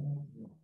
Mm-hmm.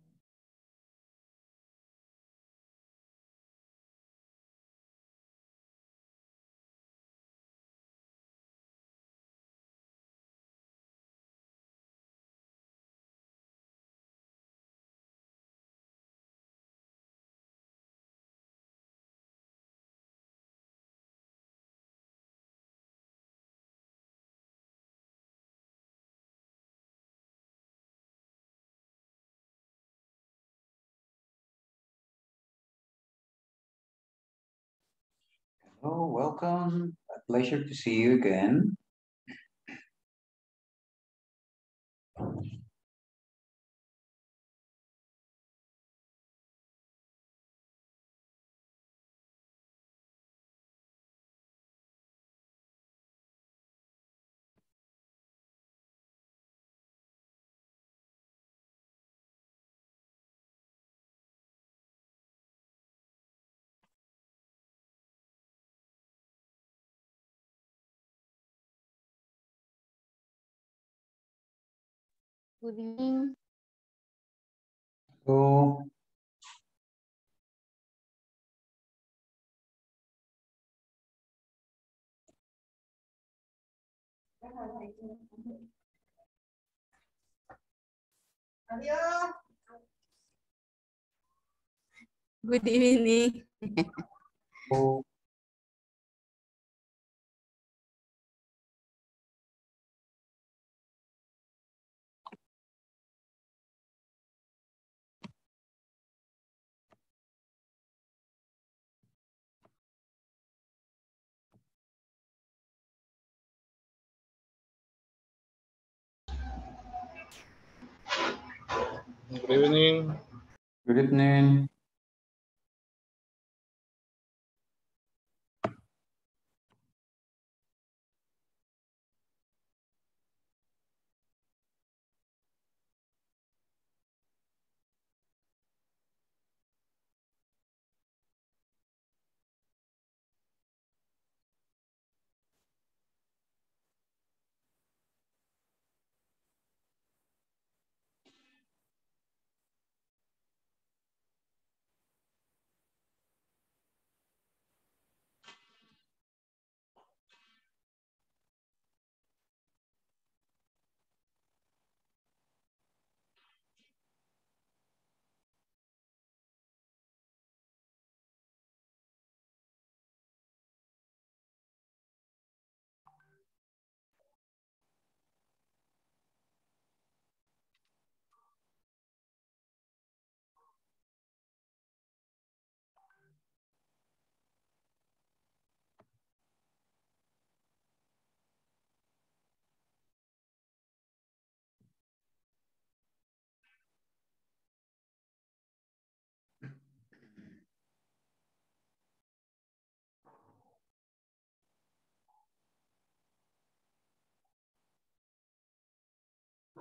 Hello, welcome. A pleasure to see you again. Good evening. So, Good evening. so Good evening. good evening.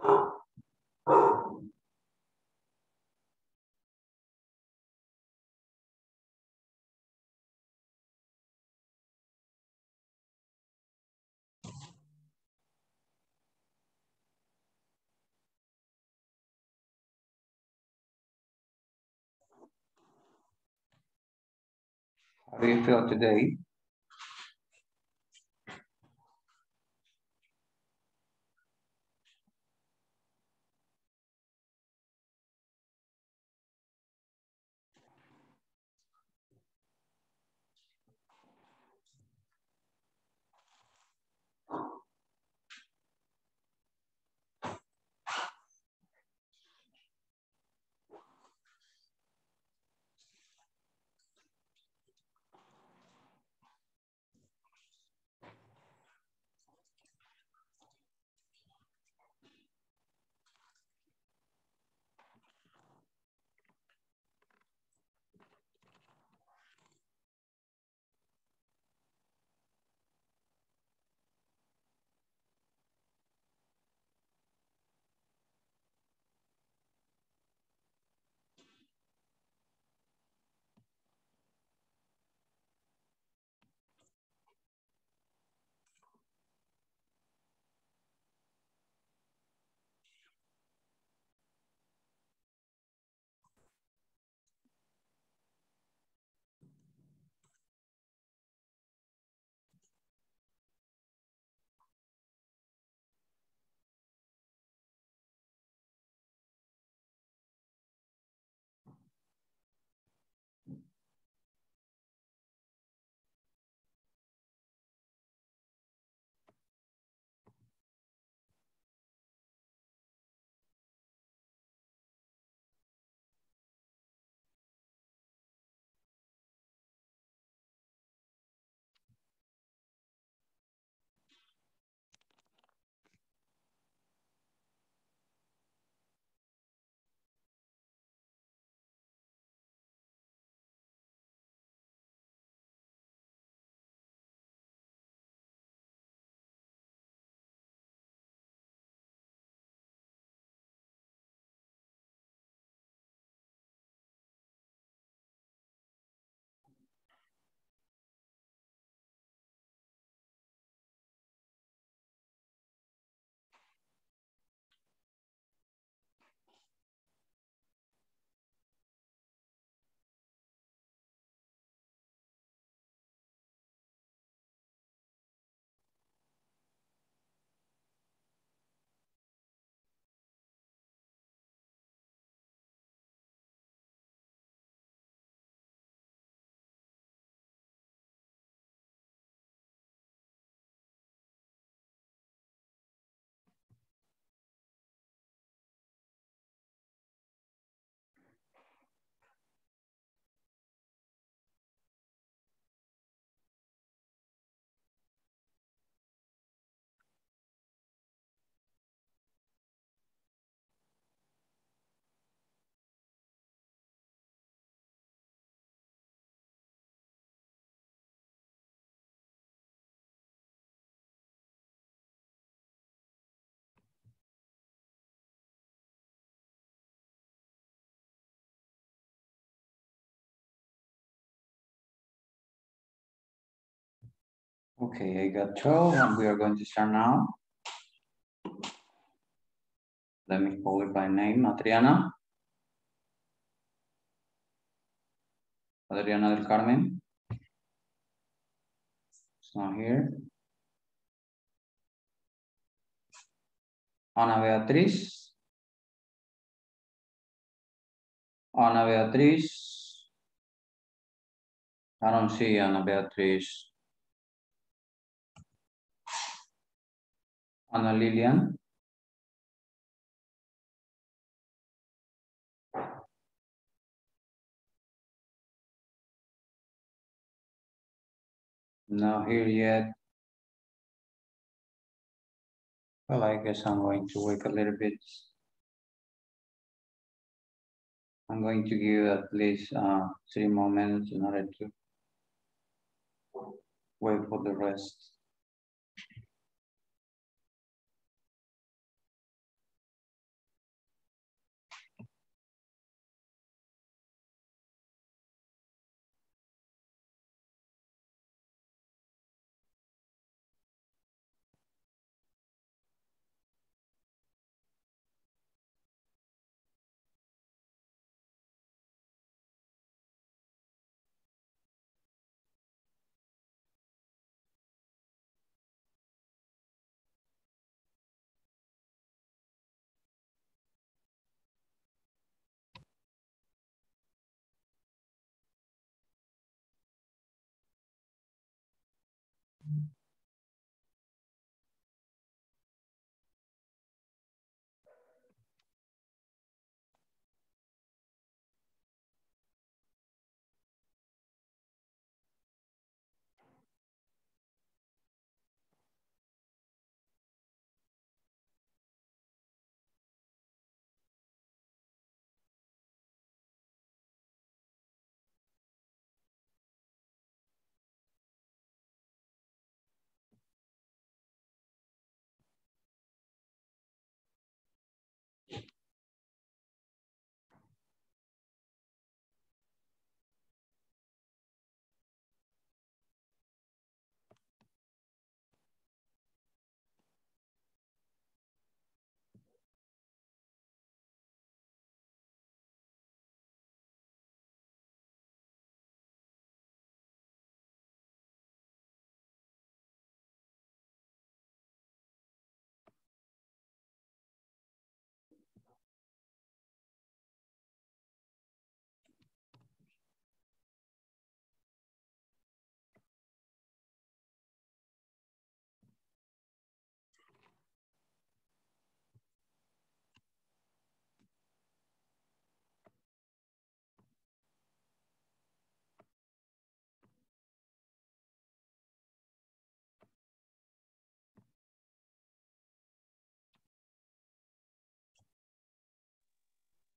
How do you feel today? Okay, I got 12 and we are going to start now. Let me call it by name, Adriana. Adriana del Carmen. It's not here. Ana Beatriz. Ana Beatriz. I don't see Ana Beatriz. Ana Lilian. Not here yet. Well, I guess I'm going to wait a little bit. I'm going to give at least uh, three more minutes in order to wait for the rest.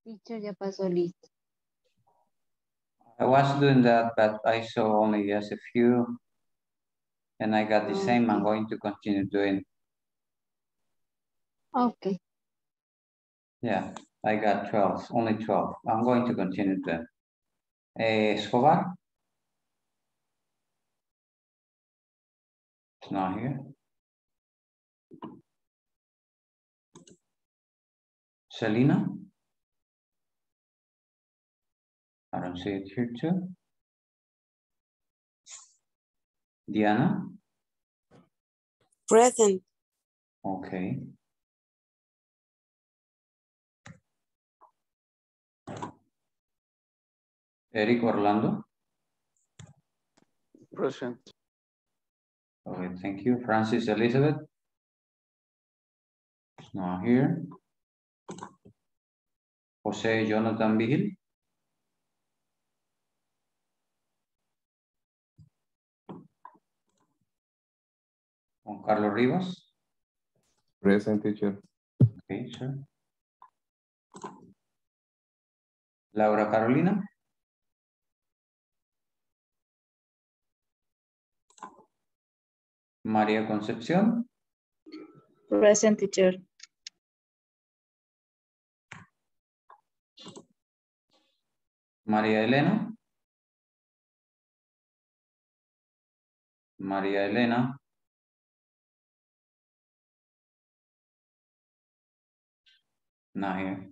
Teacher, ya pasó listo. I was doing that, but I saw only just a few. And I got the same, I'm Okay. going to continue doing. Ok. Yeah, I got 12, only 12. I'm going to continue then. Eh, Escobar? It's not here. Selena? I don't see it here too. Diana? Present. Okay. Eric Orlando? Present. Okay, thank you. Francis Elizabeth? It's not here. Jose Jonathan Vigil? Juan Carlos Rivas? Present teacher. Okay. Laura Carolina? María Concepción? Present teacher. María Elena? María Elena. Not here.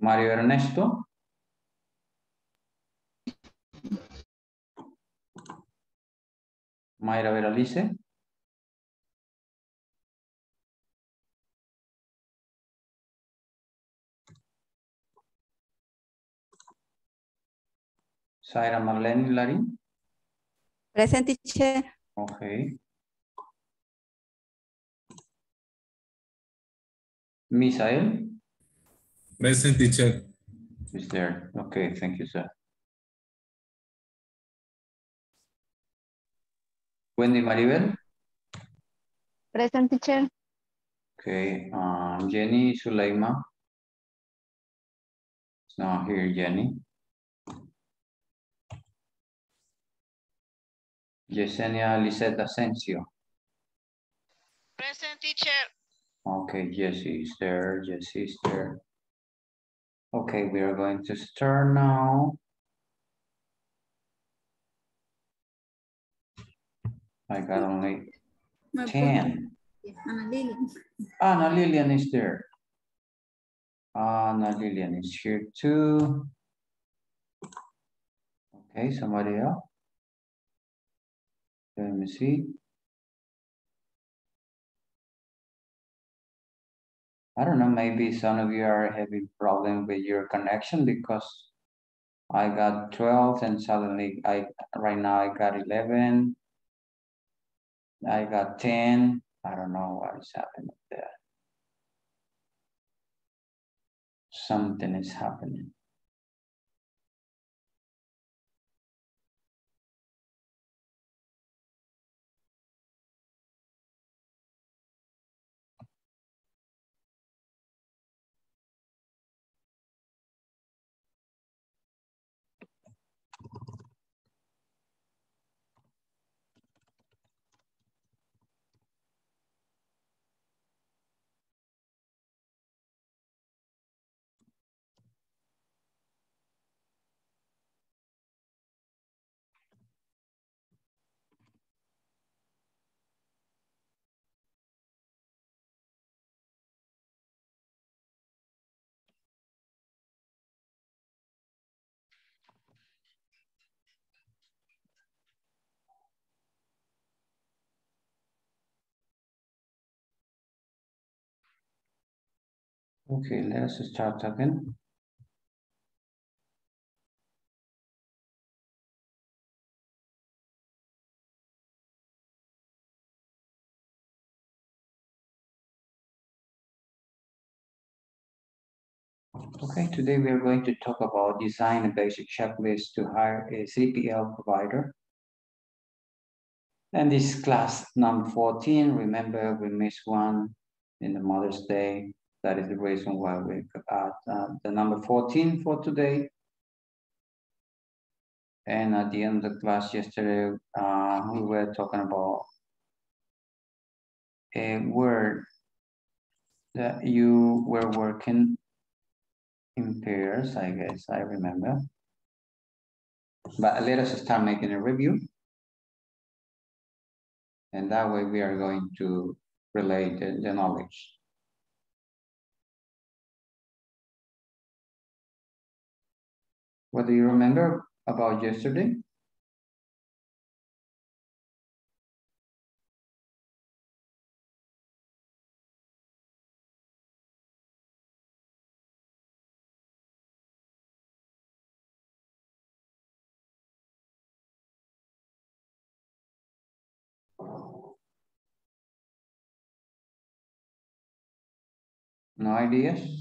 Mario Ernesto. Mayra Veralice. Zaira Marlene Larín. Present teacher. Okay. Misael Present teacher. is there. Okay, thank you, sir. Wendy Maribel. Present teacher. Okay, um, Jenny Suleima. It's not here, Jenny. Yesenia Lisette Asensio. Present teacher. Okay, Jesse is there, Jesse is there. Okay, we are going to start now. I got only ten. Ana Lilian. Anna Lilian is there. Anna Lilian is here too. Okay, somebody else? Let me see. I don't know, maybe some of you are having problem with your connection because I got twelve and suddenly I, right now I got eleven. I got ten. I don't know what is happening there. Something is happening. Okay, let us start again. Okay, today we are going to talk about design a basic checklist to hire a 3PL provider. And this class number 14. Remember, we missed one in the Mother's Day. That is the reason why we got uh, the number 14 for today. And at the end of the class yesterday, uh, we were talking about a word that you were working in pairs, I guess, I remember. But let us start making a review. And that way we are going to relate the, the knowledge. What do you remember about yesterday? No ideas?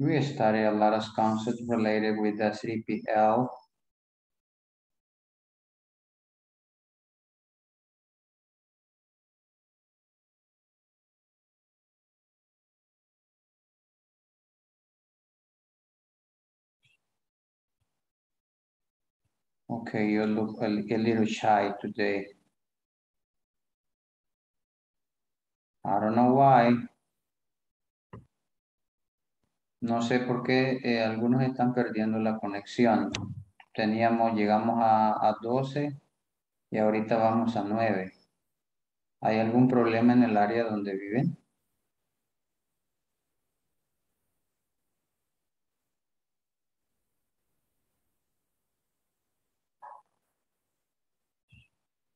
We study a lot of concepts related with the 3PL. Okay, you look a, a little shy today. I don't know why. No sé por qué eh, algunos están perdiendo la conexión. Teníamos, llegamos a, a 12 y ahorita vamos a 9. ¿Hay algún problema en el área donde viven?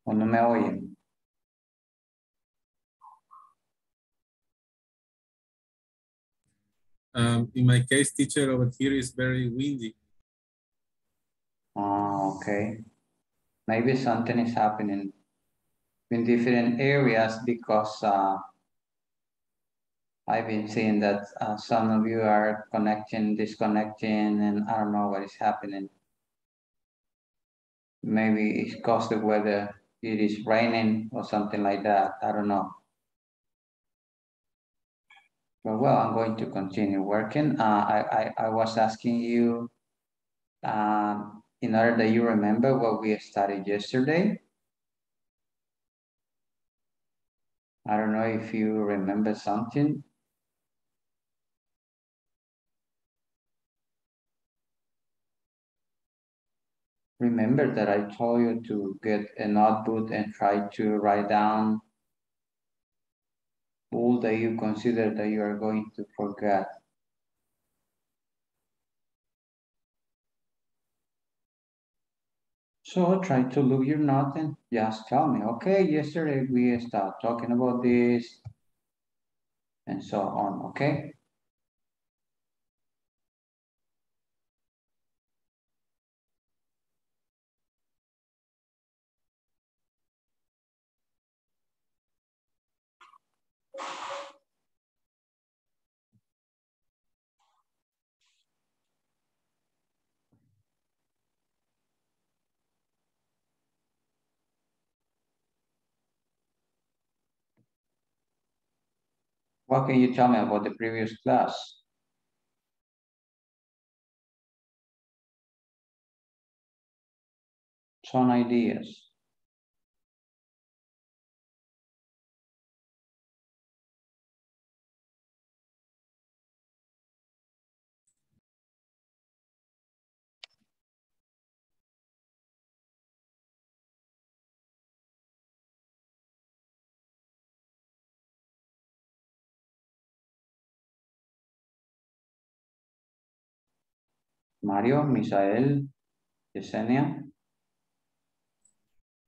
¿O no me oyen? Um, in my case, teacher over here is very windy. Oh, okay. Maybe something is happening in different areas because uh, I've been seeing that uh, some of you are connecting, disconnecting, and I don't know what is happening. Maybe it's because the weather, it is raining or something like that. I don't know. But well, I'm going to continue working. Uh, I, I, I was asking you, um, in order that you remember what we studied yesterday. I don't know if you remember something. Remember that I told you to get a notebook and try to write down all that you consider that you are going to forget. So try to look your note and just tell me, okay, yesterday we started talking about this and so on, okay? What can you tell me about the previous class? Some ideas. Mario, Misael, Yesenia.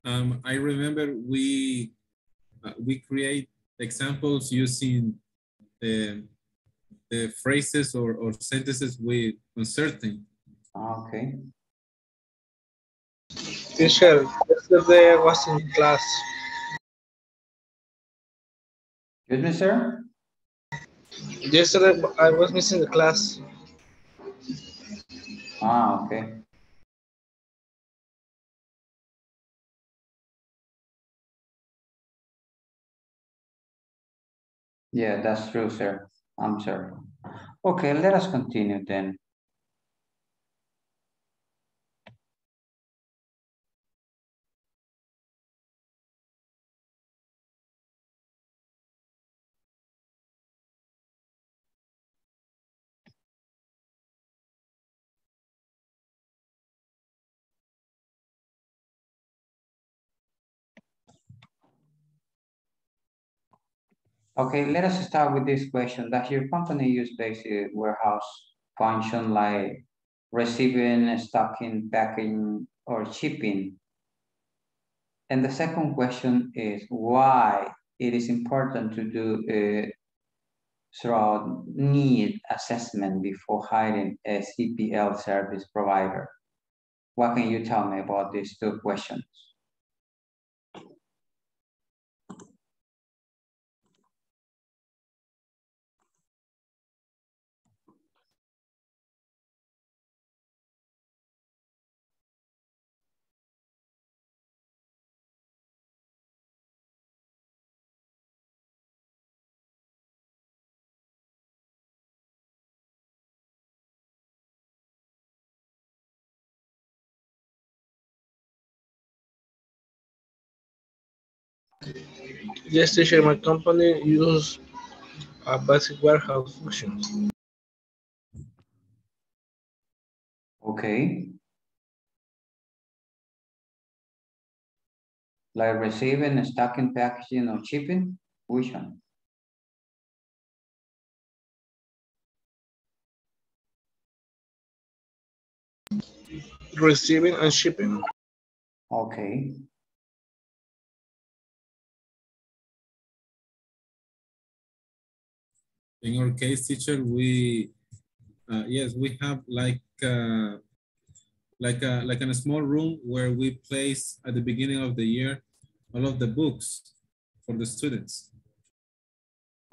Um, I remember we uh, we create examples using the, the phrases or, or sentences with uncertain. Ah, Okay, Teacher, yesterday I was in class. excuse me, sir? Yesterday I was missing the class. Ah, okay. Yeah, that's true, sir. I'm sorry. Okay, let us continue then. Okay, let us start with this question. Does your company use basic warehouse function like receiving, stocking, packing, or shipping? And the second question is why it is important to do a thorough need assessment before hiring a 3PL service provider? What can you tell me about these two questions? Yes, teacher, my company use a basic warehouse functions. Okay. Like receiving, stocking, packaging, or shipping? Which one? Receiving and shipping. Okay. In our case, teacher, we, uh, yes, we have like, uh, like a, like in a small room where we place at the beginning of the year, all of the books for the students.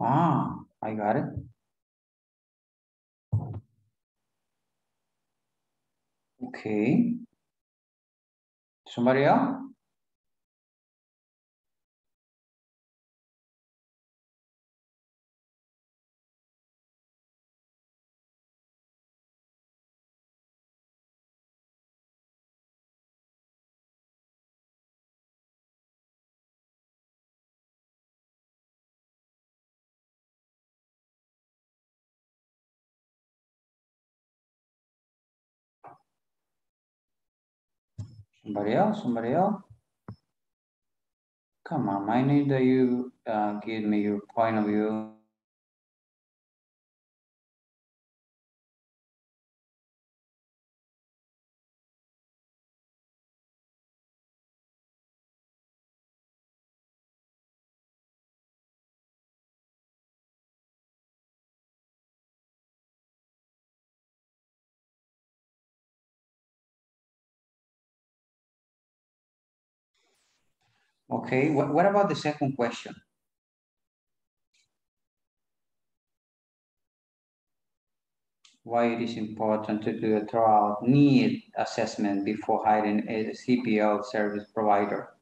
Ah, I got it. Okay. Somebody else? Somebody else, somebody else? Come on, I need that you uh, give me your point of view. Okay, what, what about the second question? Why it is important to do a thorough need assessment before hiring a 3PL service provider?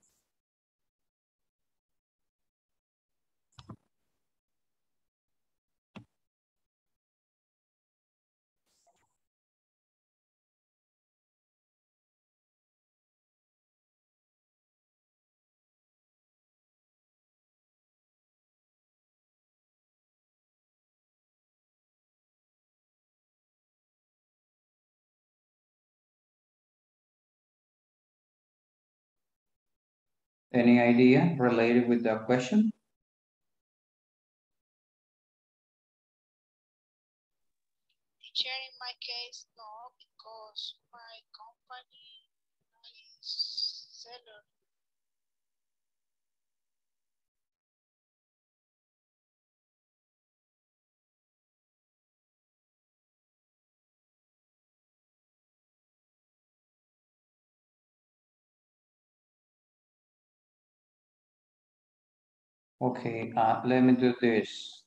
Any idea related with that question? Teacher, in my case, no, because my company is seller. Okay, uh, let me do this.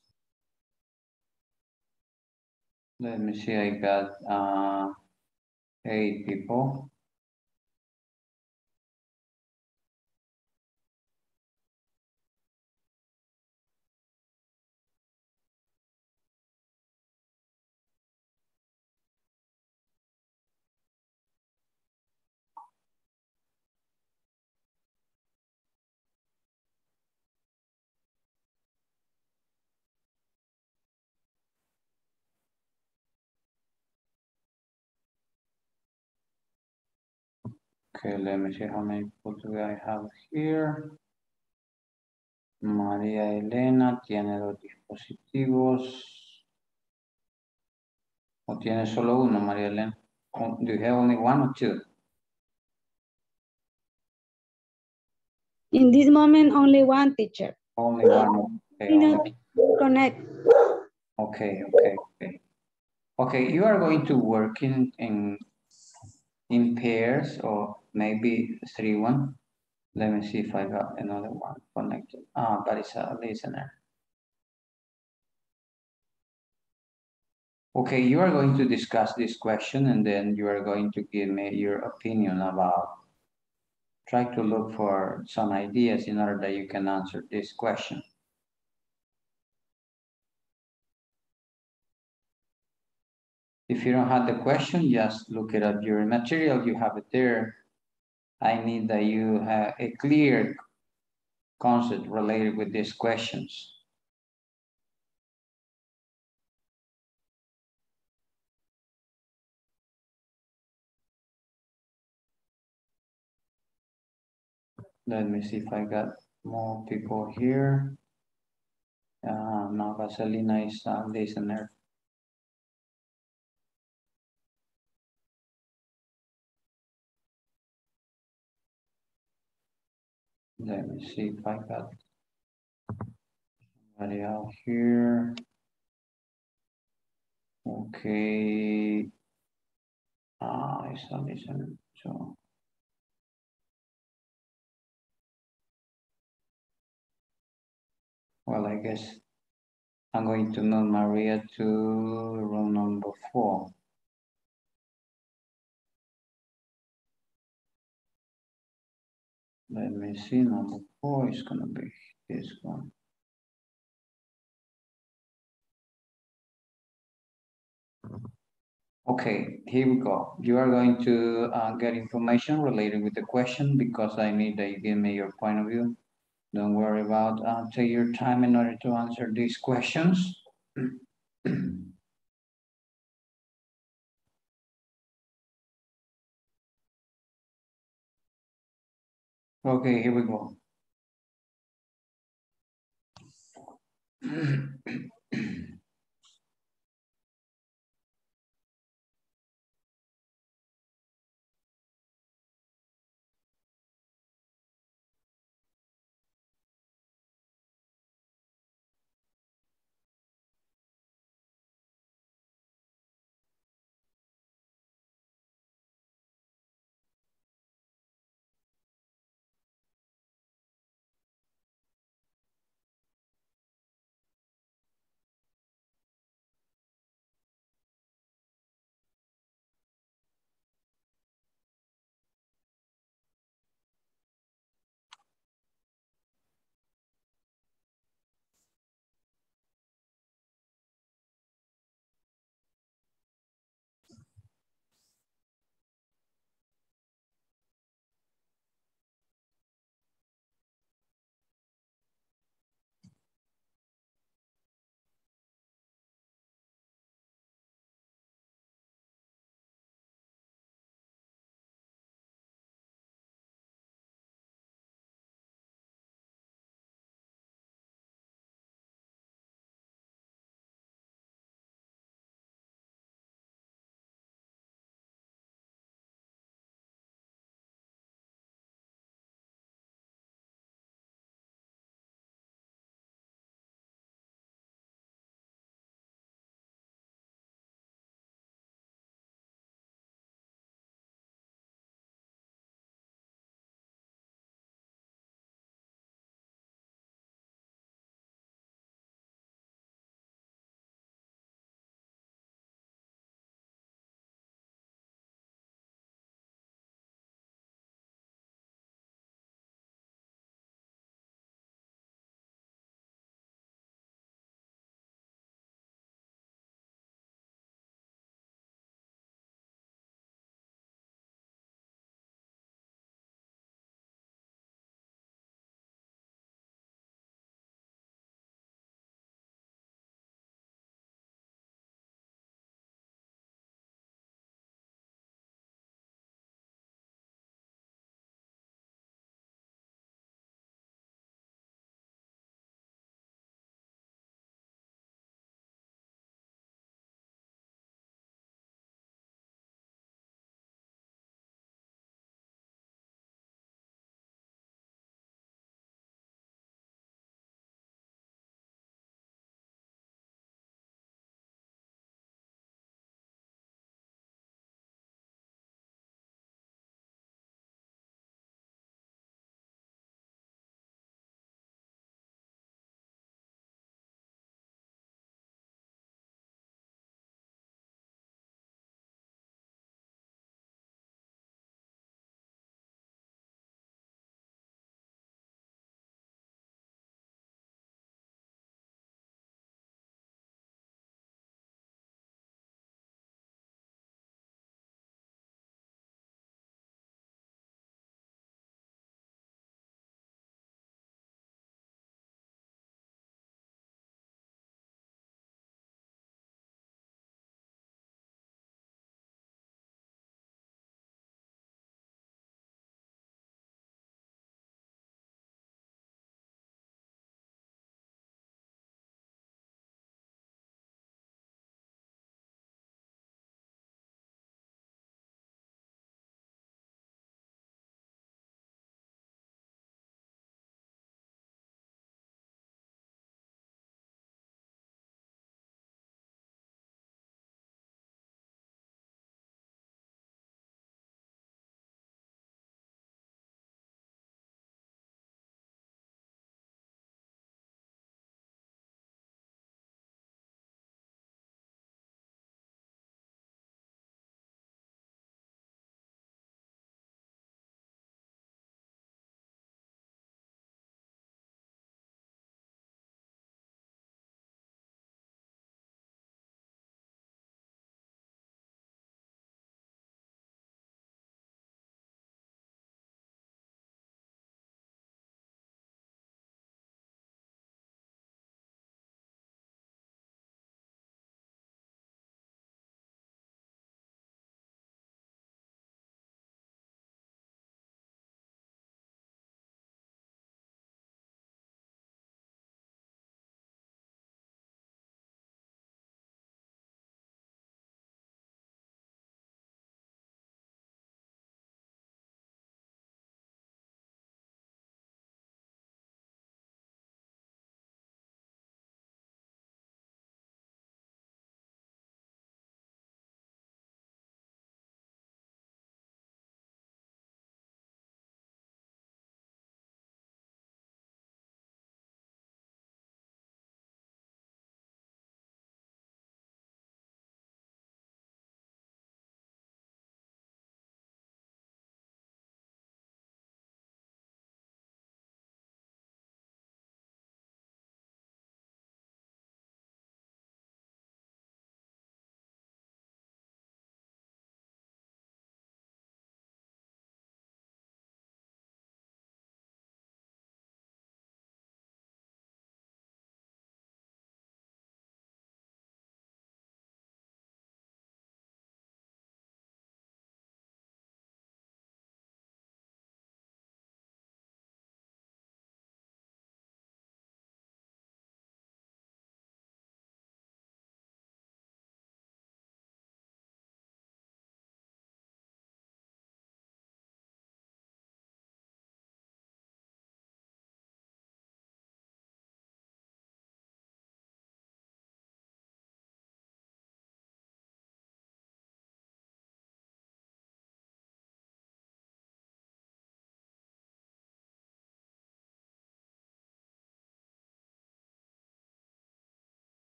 Let me see, I got uh, eight people. Okay, let me see how many people do I have here. María Elena tiene dos dispositivos. ¿O tiene solo uno, María Elena? Oh, do you have only one or two? In this moment, only one teacher. Only one. Okay, only- Connect. okay, okay, okay. Okay, you are going to work in, in, in pairs or maybe three one. Let me see if I got another one connected. Ah, but it's a listener. Okay, you are going to discuss this question and then you are going to give me your opinion about. Try to look for some ideas in order that you can answer this question. If you don't have the question, just look it up. Your material, you have it there. I need that you have a clear concept related with these questions. Let me see if I got more people here. Uh, no, Vaselina is a listener. Let me see if I got somebody out here. Okay. Ah, it's a listener, so. Well, I guess I'm going to move Maria to room number four. Let me see, number four is gonna be this one. Okay, here we go. You are going to uh, get information related with the question because I need that you give me your point of view. Don't worry about, uh, take your time in order to answer these questions. Okay, here we go.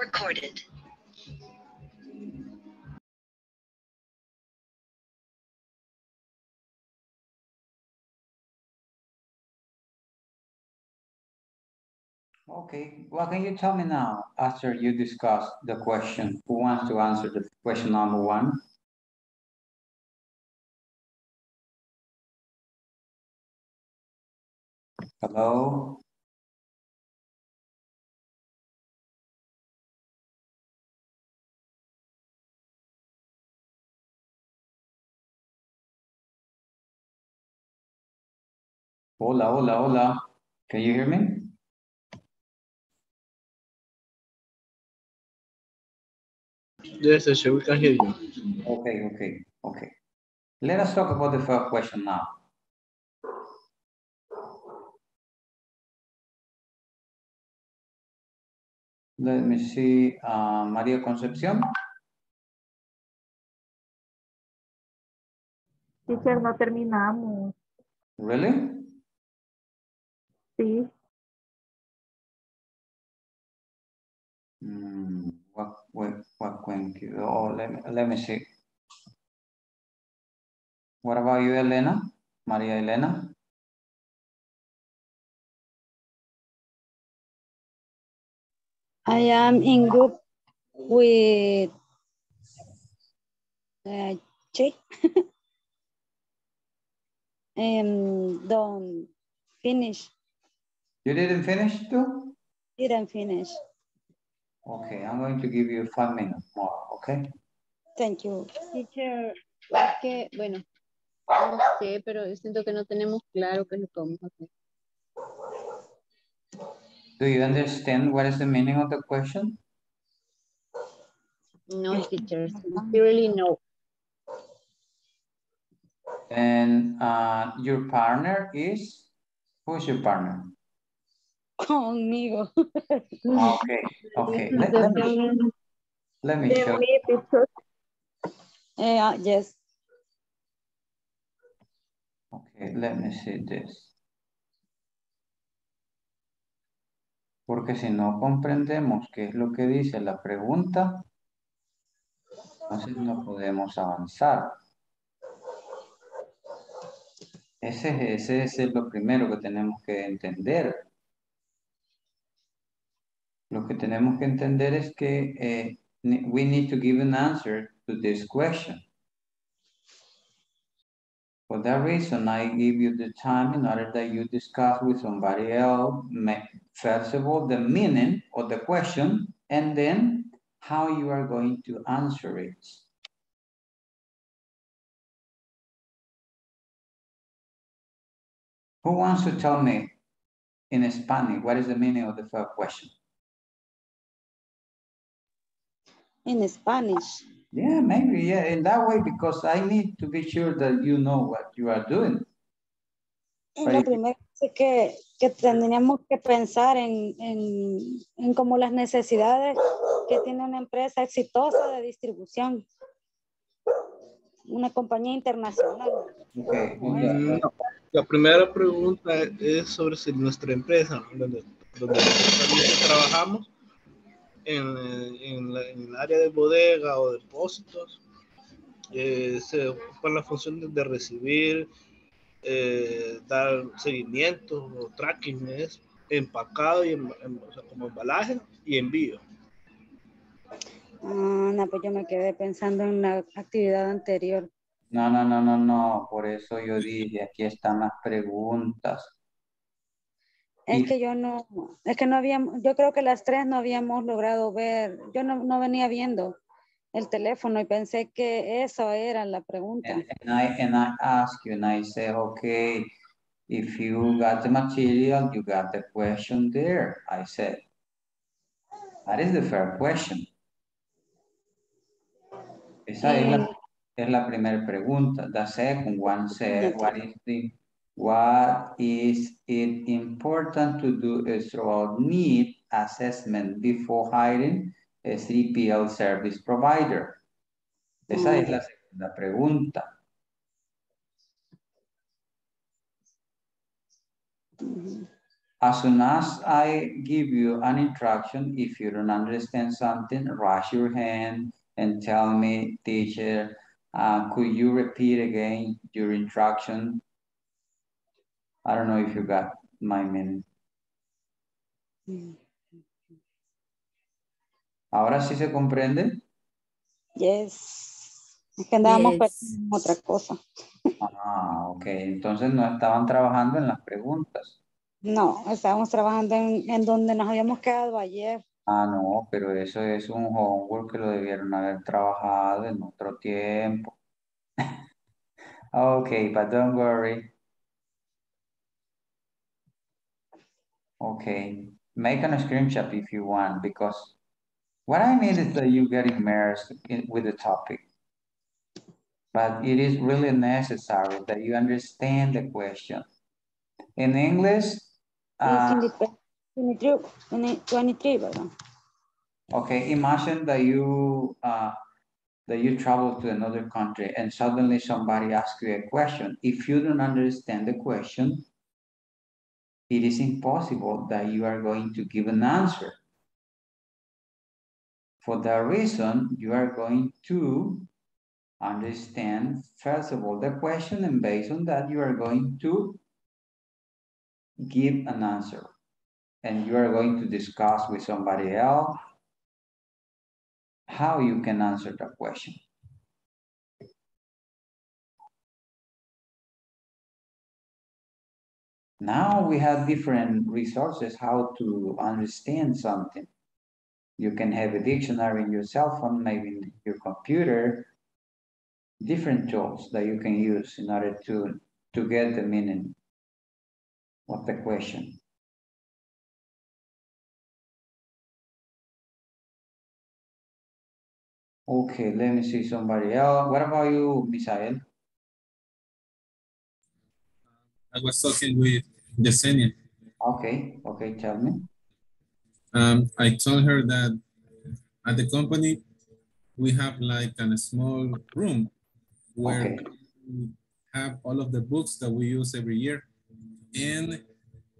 recorded. Okay, what can you tell me now after you discuss the question? Who wants to answer the question number one? Hello? Hola, hola, hola. Can you hear me? Yes, we can hear you. Okay, okay, okay. Let us talk about the first question now. Let me see, uh, María Concepción. Teacher, no terminamos. Really? Sí. Mm, what, what, what thank you? Oh, let me, let me see. What about you, Elena? María Elena? I am in group with uh, Che. and don't finish. You didn't finish too? Didn't finish. Okay, I'm going to give you five minutes more, okay? Thank you. Teacher, es que, bueno, no sé, pero siento que no tenemos claro qué es lo que vamos a hacer. Do you understand what is the meaning of the question? No, teacher, sincerely no. And uh, your partner is, who's your partner? Conmigo. Okay, okay. Let, let me, let me show. Uh, yes. Okay, let me see this. Porque si no comprendemos qué es lo que dice la pregunta, entonces no podemos avanzar. Ese, ese es lo primero que tenemos que entender. Lo que tenemos que entender es que eh, we need to give an answer to this question. For that reason, I give you the time in order that you discuss with somebody else, first of all, the meaning of the question, and then how you are going to answer it. Who wants to tell me in Spanish what is the meaning of the first question? In Spanish. Yeah, maybe, yeah, in that way, because I need to be sure that you know what you are doing. Lo Right. primero es que, que tendríamos que pensar en, en, en como las necesidades que tiene una empresa exitosa de distribución. Una compañía internacional. Okay, no. La primera pregunta es sobre si nuestra empresa, donde, donde trabajamos, en, en la- en el área de bodega o depósitos, eh, se ocupa la función de, de recibir, eh, dar seguimiento o tracking, es empacado y em- o sea, como embalaje y envío. Ah, no, pues yo me quedé pensando en la actividad anterior. No, no, no, no, no, por eso yo dije, aquí están las preguntas. Es Y- que yo no, es que no habíamos, yo creo que las tres no habíamos logrado ver, yo no, no venía viendo el teléfono y pensé que eso era la pregunta. And, and I, and I ask you, and I say, okay, if you got the material, you got the question there, I said. That is the fair question. Esa es la, Mm. es la primera pregunta. The second one said, what is the, what is it important to do a thorough need assessment before hiring a 3PL service provider? Esa es la segunda pregunta. Ujú. As soon as I give you an instruction, if you don't understand something, raise your hand and tell me, teacher, uh, could you repeat again your instruction? I don't know if you got my meaning. ¿Ahora sí se comprende? Yes. Es que andábamos Yes. pensando en otra cosa. Ah, ok. Entonces no estaban trabajando en las preguntas. No, estábamos trabajando en, en donde nos habíamos quedado ayer. Ah, no, pero eso es un homework que lo debieron haber trabajado en otro tiempo. Okay, but don't worry. Okay, make a screenshot if you want, because what I need is that you get immersed in, with the topic. But it is really necessary that you understand the question. In English, uh, 23, 23, ¿verdad? Okay, imagine that you uh, that you travel to another country and suddenly somebody asks you a question. If you don't understand the question, it is impossible that you are going to give an answer. For that reason, you are going to understand, first of all, the question, and based on that, you are going to give an answer. And you are going to discuss with somebody else how you can answer the question. Now we have different resources how to understand something. You can have a dictionary in your cell phone, maybe in your computer, different tools that you can use in order to, to get the meaning of the question. Okay, let me see somebody else. What about you, Misael? I was talking with Yesenia. Okay, okay, tell me. Um, I told her that at the company, we have like a small room where Okay. we have all of the books that we use every year. And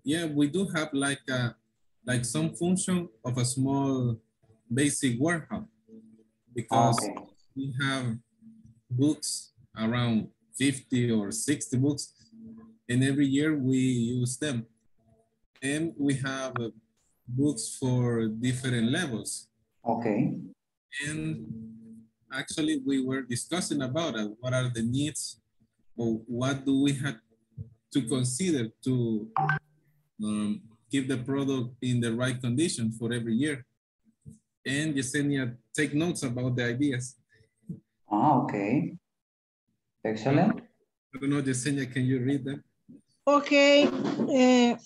yeah, we do have like a, like some function of a small basic warehouse because Okay, we have books around 50 or 60 books and every year we use them. And we have uh, books for different levels. Okay, and actually we were discussing about it what are the needs or what do we have to consider to um, keep the product in the right condition for every year. And Yesenia take notes about the ideas. Ah, okay. Excellent. I don't know Yesenia can you read them Okay, uh,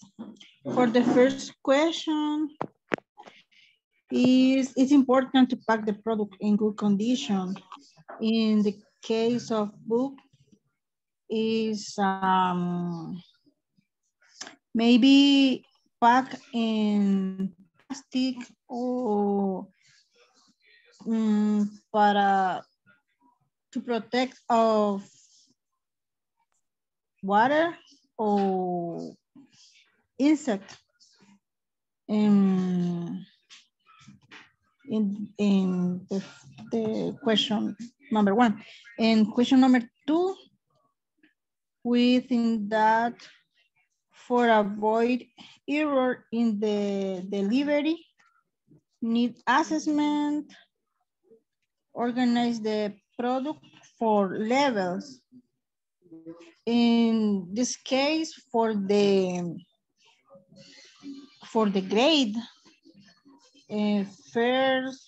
for the first question, is it's important to pack the product in good condition. In the case of book, is um, maybe pack in plastic or mm, para to protect of water or insect in in in the, the question number one. And question number two we think that for avoid error in the delivery need assessment organize the product for levels in this case for the for the grade uh, first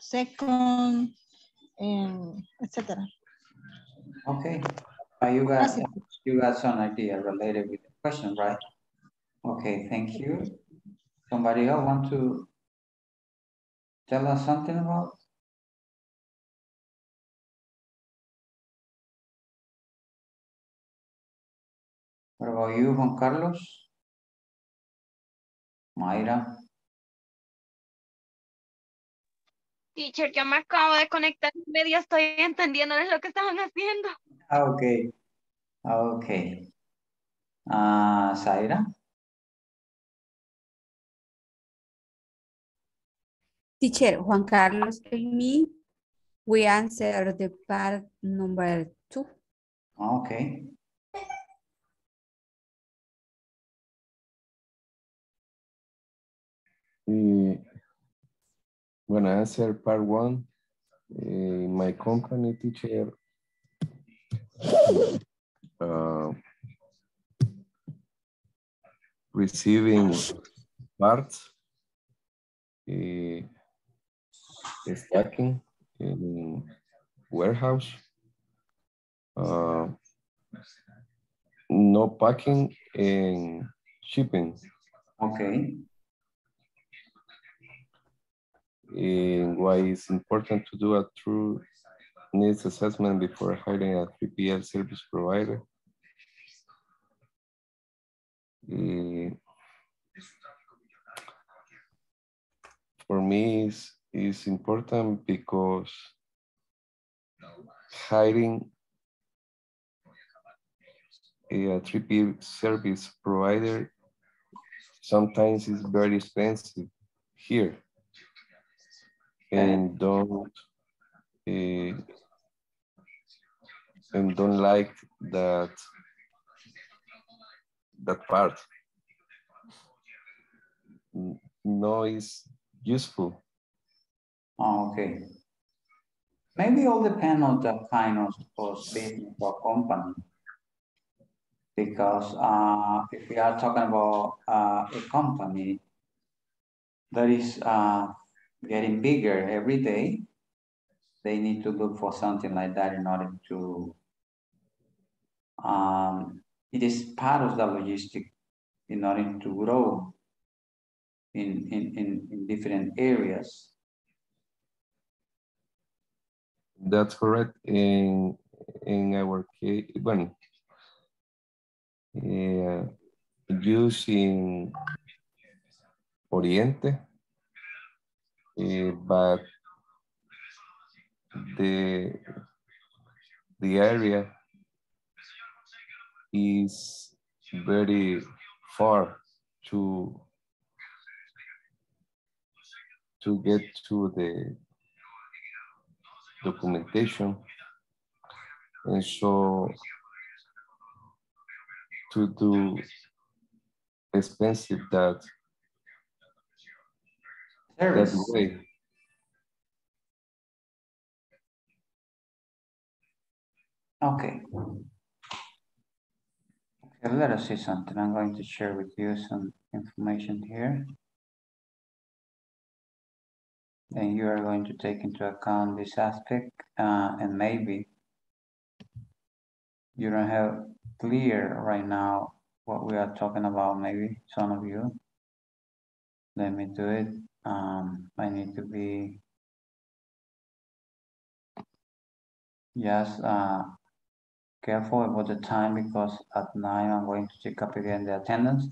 second and etc Okay. Uh, you got you got some idea related with the question, right? Okay, thank you. Somebody else want to tell us something about? Barbaviú Juan Carlos. Mayra. Teacher, yo me acabo de conectar y medio estoy entendiendo lo que estaban haciendo. Ah, ok. Ah, ok. Ah, Zaira. Teacher, Juan Carlos and me, we answer the part number two. Ah, okay. Eh, when I answer part one, eh, my company teacher uh, receiving parts, uh, stacking in warehouse, uh, no packing and shipping. Okay. And why it's important to do a true needs assessment before hiring a 3PL service provider. Eh, for me, it's, it's important because hiring a 3PL service provider sometimes is very expensive here and don't uh, and don't like that that part. No, is useful. Oh, okay. Maybe all depend on the kind of, business or company. Because uh, if we are talking about uh, a company that is uh, getting bigger every day, they need to look for something like that in order to, um, it is part of the logistic in order to grow in, in, in, in different areas. That's correct. In in our case, bueno, uh, using Oriente, Eh, but the the area is very far to to get to the documentation. And so to do expensive that Service. Okay. Okay, let us see something. I'm going to share with you some information here. Then you are going to take into account this aspect uh, and maybe you don't have clear right now what we are talking about, maybe some of you. Let me do it. Um, I need to be just uh, careful about the time because at nine I'm going to check up again the attendance.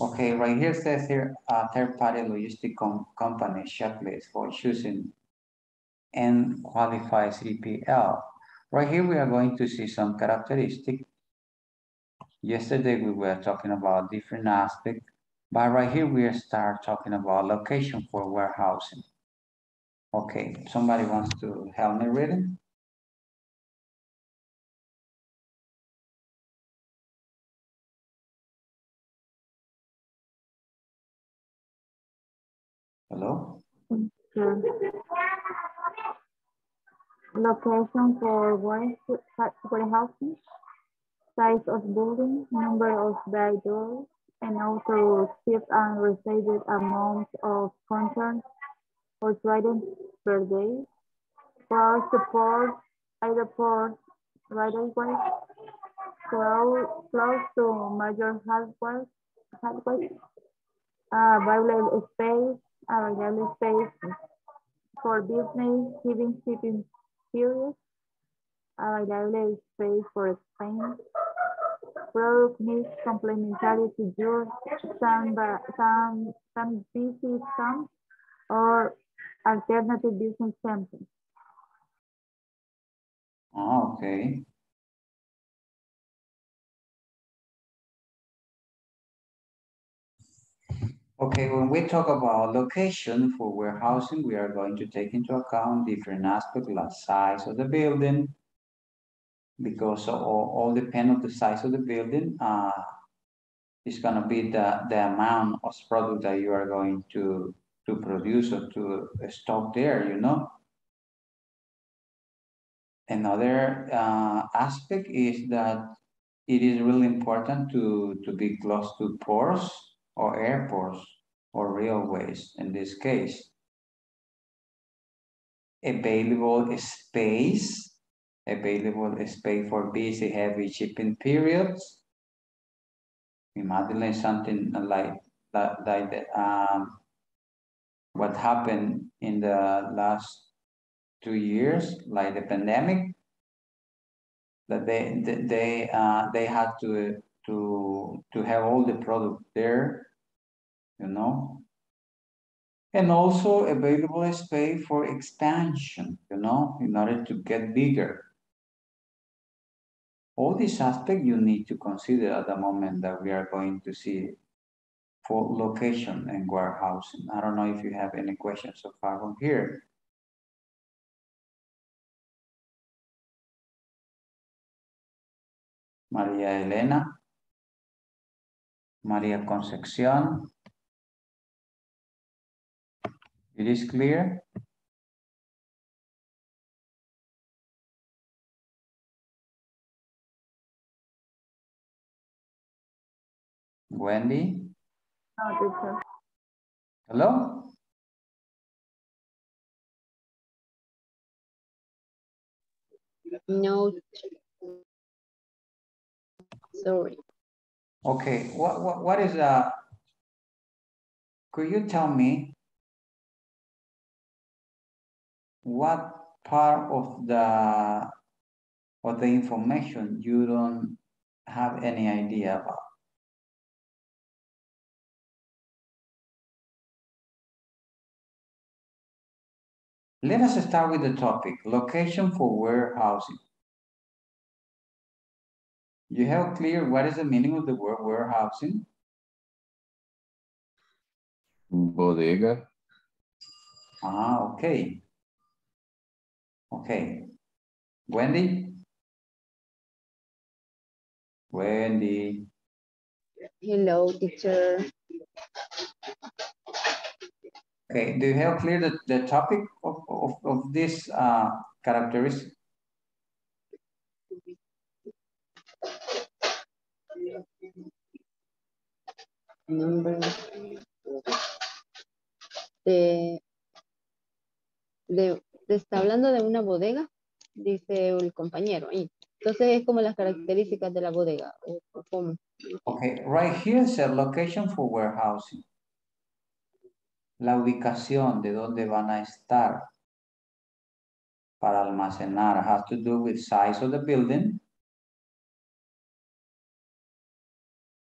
Okay, right here says here, a third-party logistic com company checklist for choosing and qualifies 3PL. Right here, we are going to see some characteristics. Yesterday, we were talking about different aspect, but right here, we start talking about location for warehousing. Okay, somebody wants to help me read it? Hello? Sure. Location for ware- warehousing, size of building, number of bay doors, and also shift and received amount of content or items per day. For support, airport, right away, close, close to major highways, highways, uh, available space, available space for business, giving shipping periods, available space for Spain, product mix complementary to your some, some, some busy some or alternative business templates. Oh, okay. Okay, when we talk about location for warehousing, we are going to take into account different aspects like size of the building, because all, depend on the size of the building. Uh, it's gonna be the, the amount of product that you are going to, to produce or to stock there, you know? Another uh, aspect is that it is really important to, to be close to ports or airports or railways in this case. Available space, available space for busy heavy shipping periods. Imagine something like that, like the, um, what happened in the last two years, like the pandemic, that they they uh, they had to to to have all the product there, you know, and also available space for expansion, you know, in order to get bigger. All these aspects you need to consider at the moment that we are going to see for location and warehousing. I don't know if you have any questions so far from here. María Elena, María Concepción. It is clear? Wendy? No, teacher. Hello? No. Sorry. Okay, what, what, what is, uh, could you tell me what part of the, of the information you don't have any idea about? Let us start with the topic, location for warehousing. You have clear what is the meaning of the word warehousing? Bodega. Ah, okay. Okay. Wendy? Wendy. Hello, teacher. Okay, do you have clear the, the topic of, of, of this uh, characteristic? Number. De, de, de- está hablando de una bodega, dice el compañero ahí. Entonces es como las características de la bodega. ¿o-? Okay, right here said location for warehousing. La ubicación de dónde van a estar para almacenar has to do with size of the building,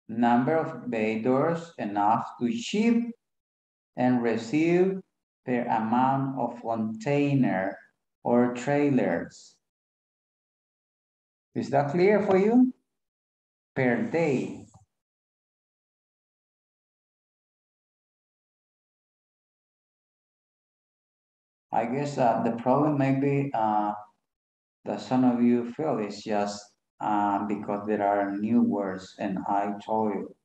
number of bay doors enough to ship and receive per amount of container or trailers. Is that clear for you? Per day. I guess uh, the problem maybe uh, that some of you feel is just uh, because there are new words and I told you,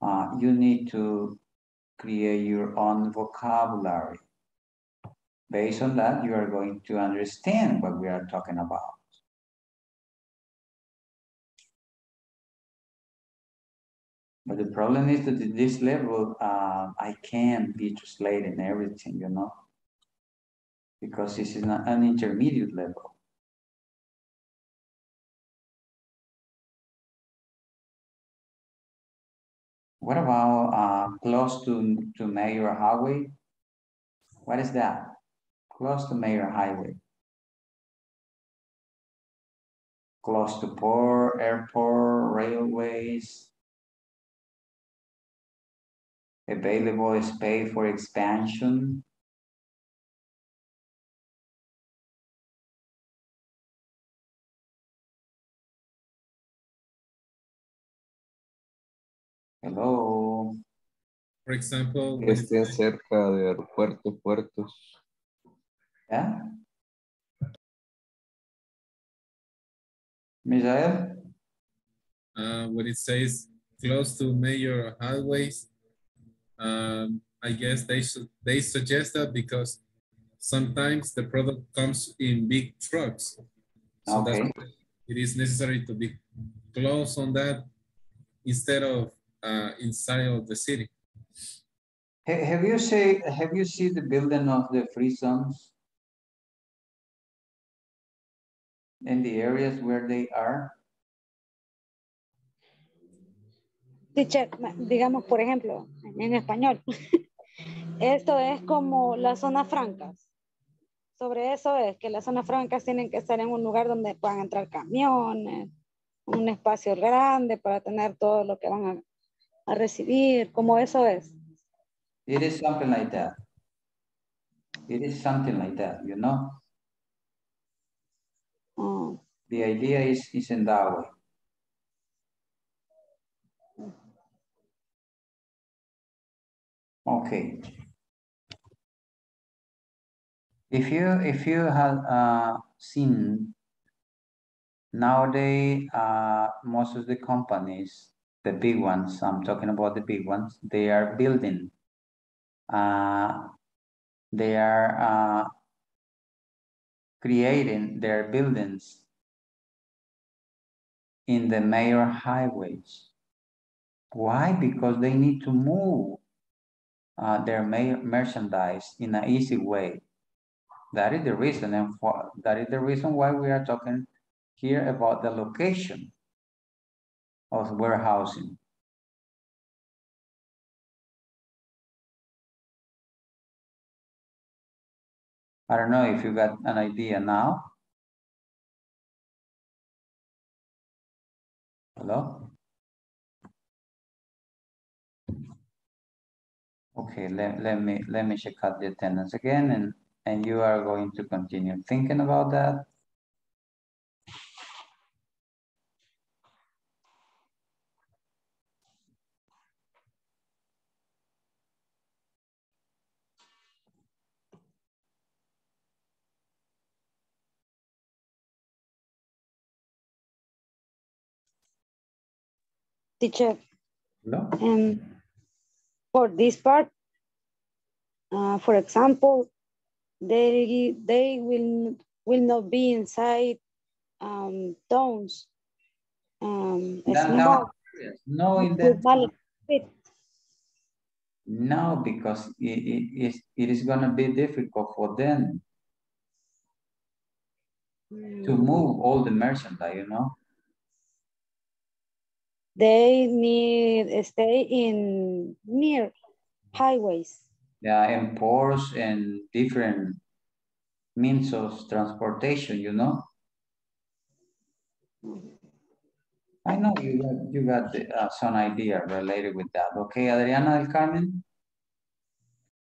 uh, you need to create your own vocabulary. Based on that, you are going to understand what we are talking about. But the problem is that at this level, uh, I can't be translating everything, you know, because this is an intermediate level. What about uh, close to, to Mayor Highway? What is that? Close to Mayor Highway. Close to port, airport, railways. Available space for expansion. Hello. For example, Que when it estén says- cerca de aeropuertos, puertos. Yeah. Misael? uh, when it says close to major highways, um, I guess they should they suggest that because sometimes the product comes in big trucks. So that's Okay. why it is necessary to be close on that instead of uh, inside of the city. Ha- Have you say, have you seen the building of the free zones? In the areas where they are? Teacher, digamos, por ejemplo, en español, esto es como las zonas francas. Sobre eso es que las zonas francas tienen que estar en un lugar donde puedan entrar camiones, un espacio grande para tener todo lo que van a, a recibir, como eso es. It is something like that. It is something like that, you know? Oh, The idea is, is in that way. Okay. If you, if you have, uh, seen nowadays, uh, most of the companies, the big ones, I'm talking about the big ones, they are building, uh, they are, uh, creating their buildings in the major highways. Why? Because they need to move uh, their merchandise in an easy way. That is the reason, and for, that is the reason why we are talking here about the location of warehousing. I don't know if you got an idea now. Hello? Okay, let, let me let me check out the attendance again and and you are going to continue thinking about that. Teacher, Hello? and for this part, uh, for example, they they will will not be inside um, towns. Um, small, areas. No, in the valid fit. no, because it, it is it is gonna be difficult for them to move all the merchandise, you know. They need stay in near highways. Yeah, and ports and different means of transportation, you know. I know you got, you got the, uh, some idea related with that. Okay, Adriana del Carmen?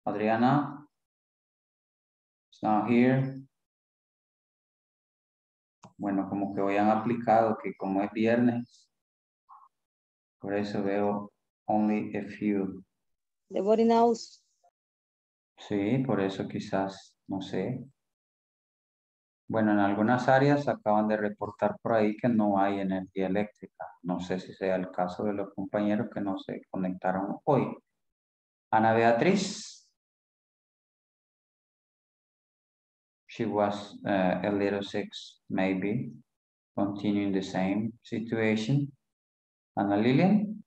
Adriana? It's not here. Bueno, como que hoy han aplicado que como es viernes, por eso veo only a few. The body knows. Sí, por eso quizás, no sé. Bueno, en algunas áreas acaban de reportar por ahí que no hay energía eléctrica. No sé si sea el caso de los compañeros que no se conectaron hoy. Ana Beatriz. She was uh, a little sick, maybe, continuing the same situation. Ana Lilian.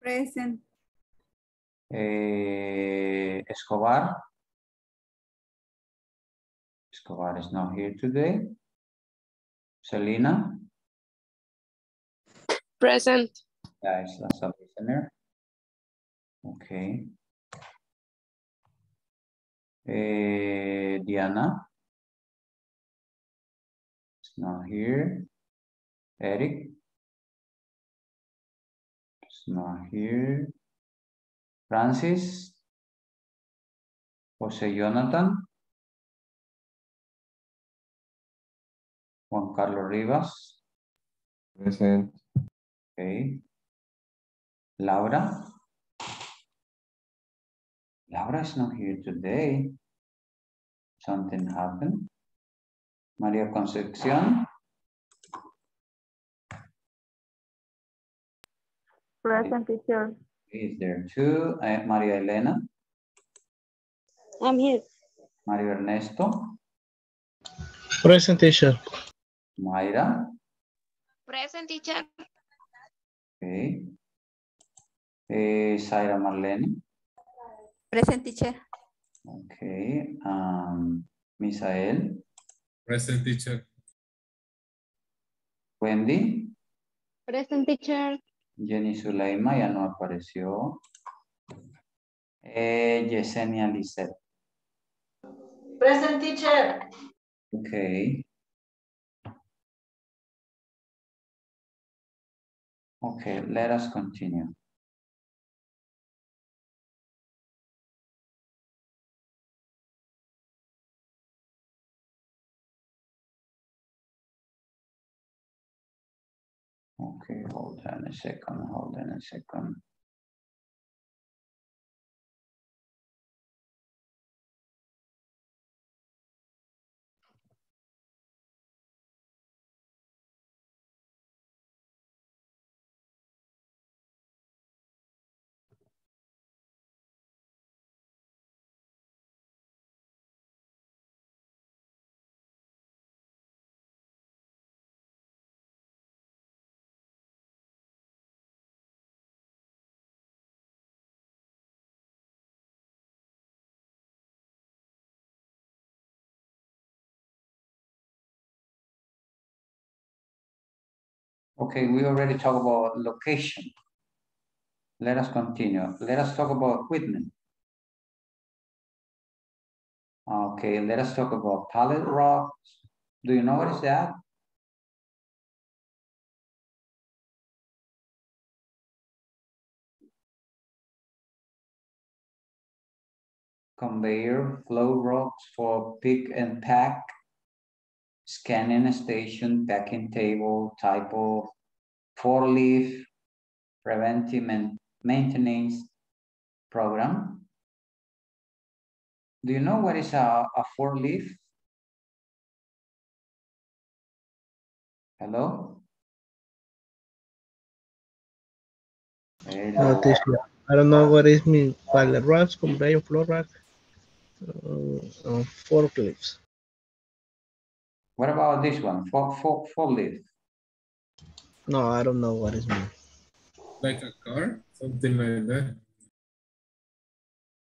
Present. Eh, Escobar. Escobar is not here today. Selena. Present. Guys, that's a listener. Okay. Eh, Diana. It's not here. Eric. Not here. Francis. Jose Jonathan. Juan Carlos Rivas. Present. Okay. Laura. Laura is not here today. Something happened. María Concepción. Present teacher. is there too. Uh, María Elena. I'm here. Mario Ernesto. Present teacher. Mayra. Present teacher. Okay. Eh, Zaira Marlene. Present teacher. Okay. Um, Misael. Present teacher. Wendy. Present teacher. Jenny Zuleima ya no apareció. Eh, Yesenia Lisset. Present teacher. Okay. Okay, let us continue. Okay, hold on a second, hold on a second. Okay, we already talked about location. Let us continue. Let us talk about equipment. Okay, let us talk about pallet racks. Do you know what is that? Conveyor flow racks for pick and pack scanning station, packing table, typo, four leaf, preventive maintenance program. Do you know what is a, a four leaf? Hello? Teacher. I don't know what is mean pallet racks, conveyor floor rack, uh, uh, forklifts. What about this one? Four, four, four leaf. No, I don't know what is mean. Like a car, something like that.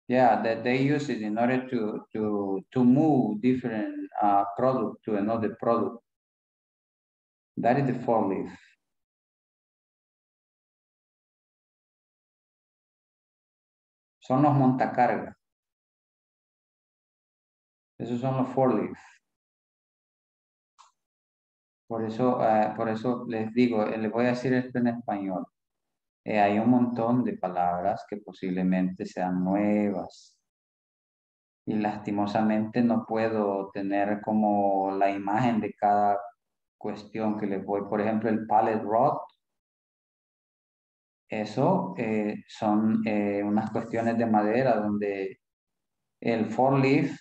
Yeah, that they use it in order to to to move different uh, product to another product. That is the four leaf. Son los montacargas. Esos son los four leaf. Por eso, uh, por eso les digo, les voy a decir esto en español. Eh, hay un montón de palabras que posiblemente sean nuevas. Y lastimosamente no puedo tener como la imagen de cada cuestión que les voy. Por ejemplo, el pallet rod. Eso eh, son eh, unas cuestiones de madera donde el leaf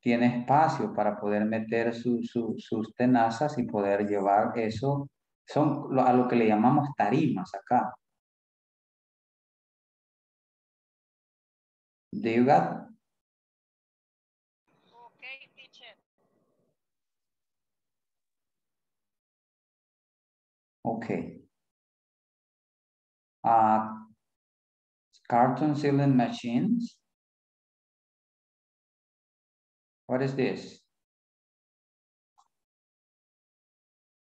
tiene espacio para poder meter su, su, sus tenazas y poder llevar eso. Son a lo que le llamamos tarimas acá. Do you got? Okay, teacher. Okay. Uh, carton sealing machines. What is this?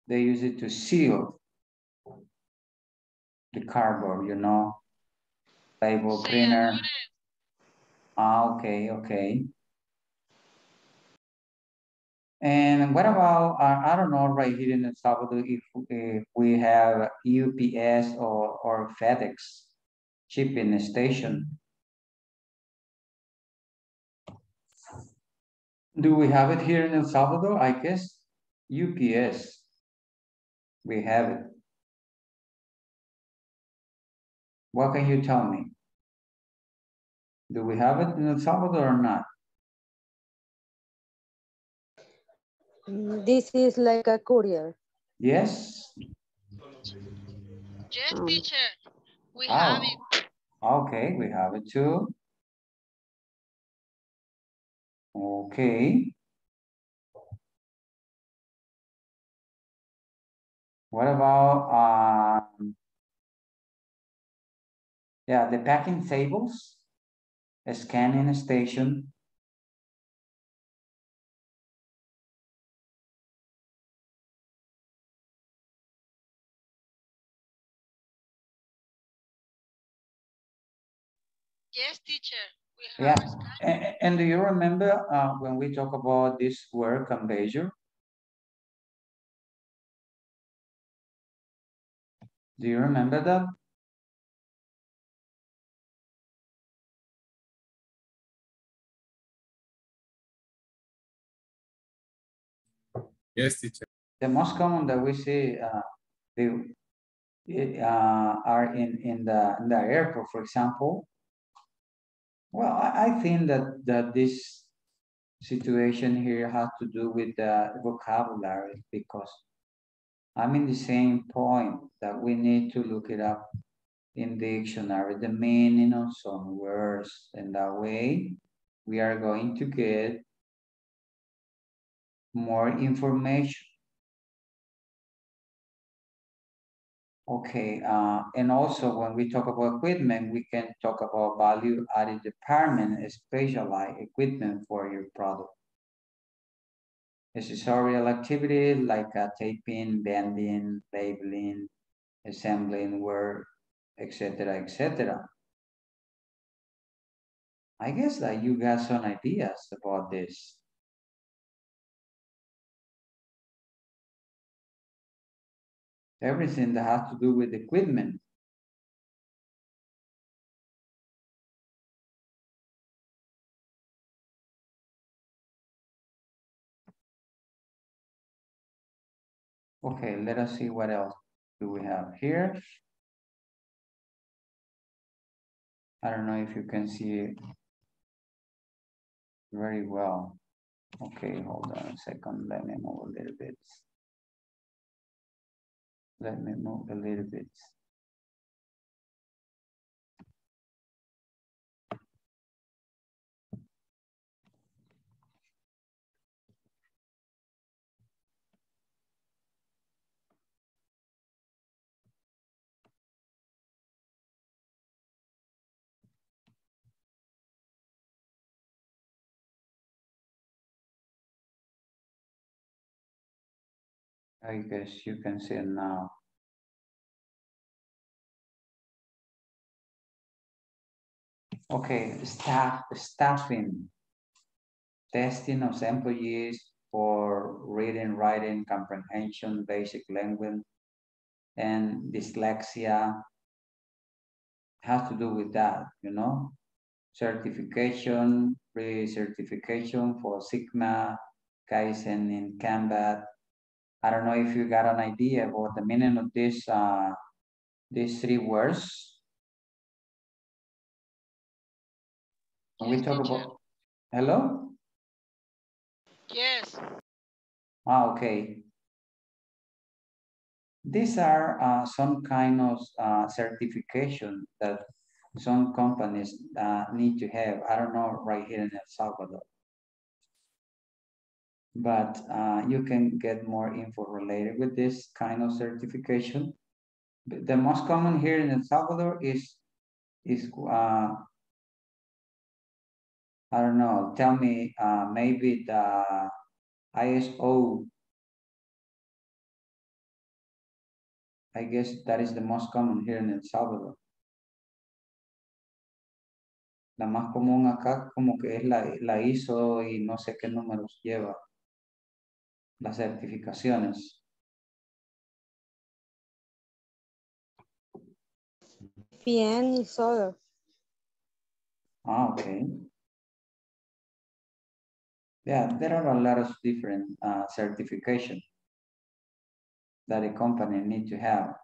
They use it to seal the cardboard, you know, label cleaner. Ah, okay, okay. And what about, uh, I don't know, right here in El Salvador, if, if we have UPS or, or FedEx shipping station. Do we have it here in El Salvador? I guess UPS. We have it. What can you tell me? Do we have it in El Salvador or not? Mm, This is like a courier. Yes? Yes, Um, teacher. We Oh, have it. okay, we have it too. Okay. What about, um, yeah, the packing tables, a scanning station, Yes, teacher. Yeah. have a scan. A- a- And do you remember, uh, when we talk about this work word conveyor? Do you remember that? Yes, teacher. The most common that we see, uh, the, uh, are in, in the, in the airport, for example. Well, I, I think that, that this situation here has to do with the vocabulary because I'm in the same point that we need to look it up in the dictionary, the meaning of some words, and that way we are going to get more information. Okay, uh, and also when we talk about equipment, we can talk about value added department, specialized equipment for your product. Accessorial activity like uh, taping, bending, labeling, assembling work, etc., etc. I guess that you got some ideas about this. Everything that has to do with equipment. Okay, let us see what else do we have here. I don't know if you can see it very well. Okay, hold on a second. Let me move a little bit. Let me move a little bit. I guess you can see it now. Okay, staff, staffing. Testing of employees for reading, writing, comprehension, basic language, and dyslexia. Has to do with that, you know? Certification, pre-certification for Sigma, Kaizen in Kanban. I don't know if you got an idea about the meaning of this, uh, these three words. When we talk teacher. about, hello? Yes. Ah, okay. These are uh, some kind of uh, certification that some companies uh, need to have. I don't know right here in El Salvador. But uh, you can get more info related with this kind of certification. The most common here in El Salvador is, is uh, I don't know, tell me, uh, maybe the ISO. I guess that is the most common here in El Salvador. La más común acá como que es la, la ISO y no sé qué números lleva. Las certificaciones. Bien y solo. Ah, okay. Yeah, there are a lot of different uh, certification that a company need to have.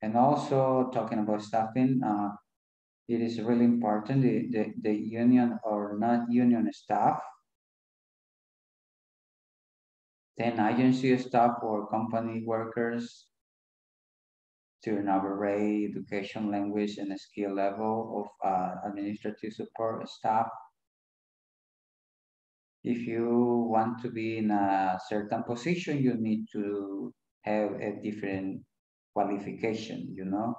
And also talking about staffing, uh, it is really important the, the, the union or not union staff, then agency staff or company workers, turnover rate, education, language, and skill level of uh, administrative support staff. If you want to be in a certain position, you need to have a different qualification, you know?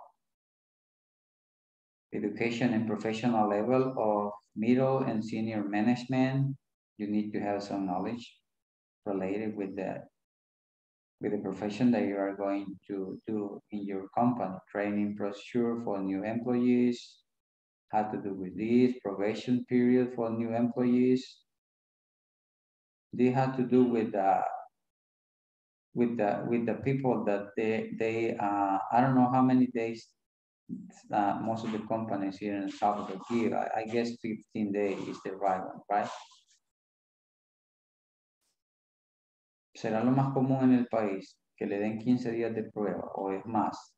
Education and professional level of middle and senior management, you need to have some knowledge related with that with the profession that you are going to do in your company. Training procedure for new employees, how to do with this, probation period for new employees. They have to do with the with the with the people that they they uh, I don't know how many days uh, most of the companies here in Salvador give. I, I guess 15 days is the right one, right? ¿Será lo más común en el país que le den 15 días de prueba o es más?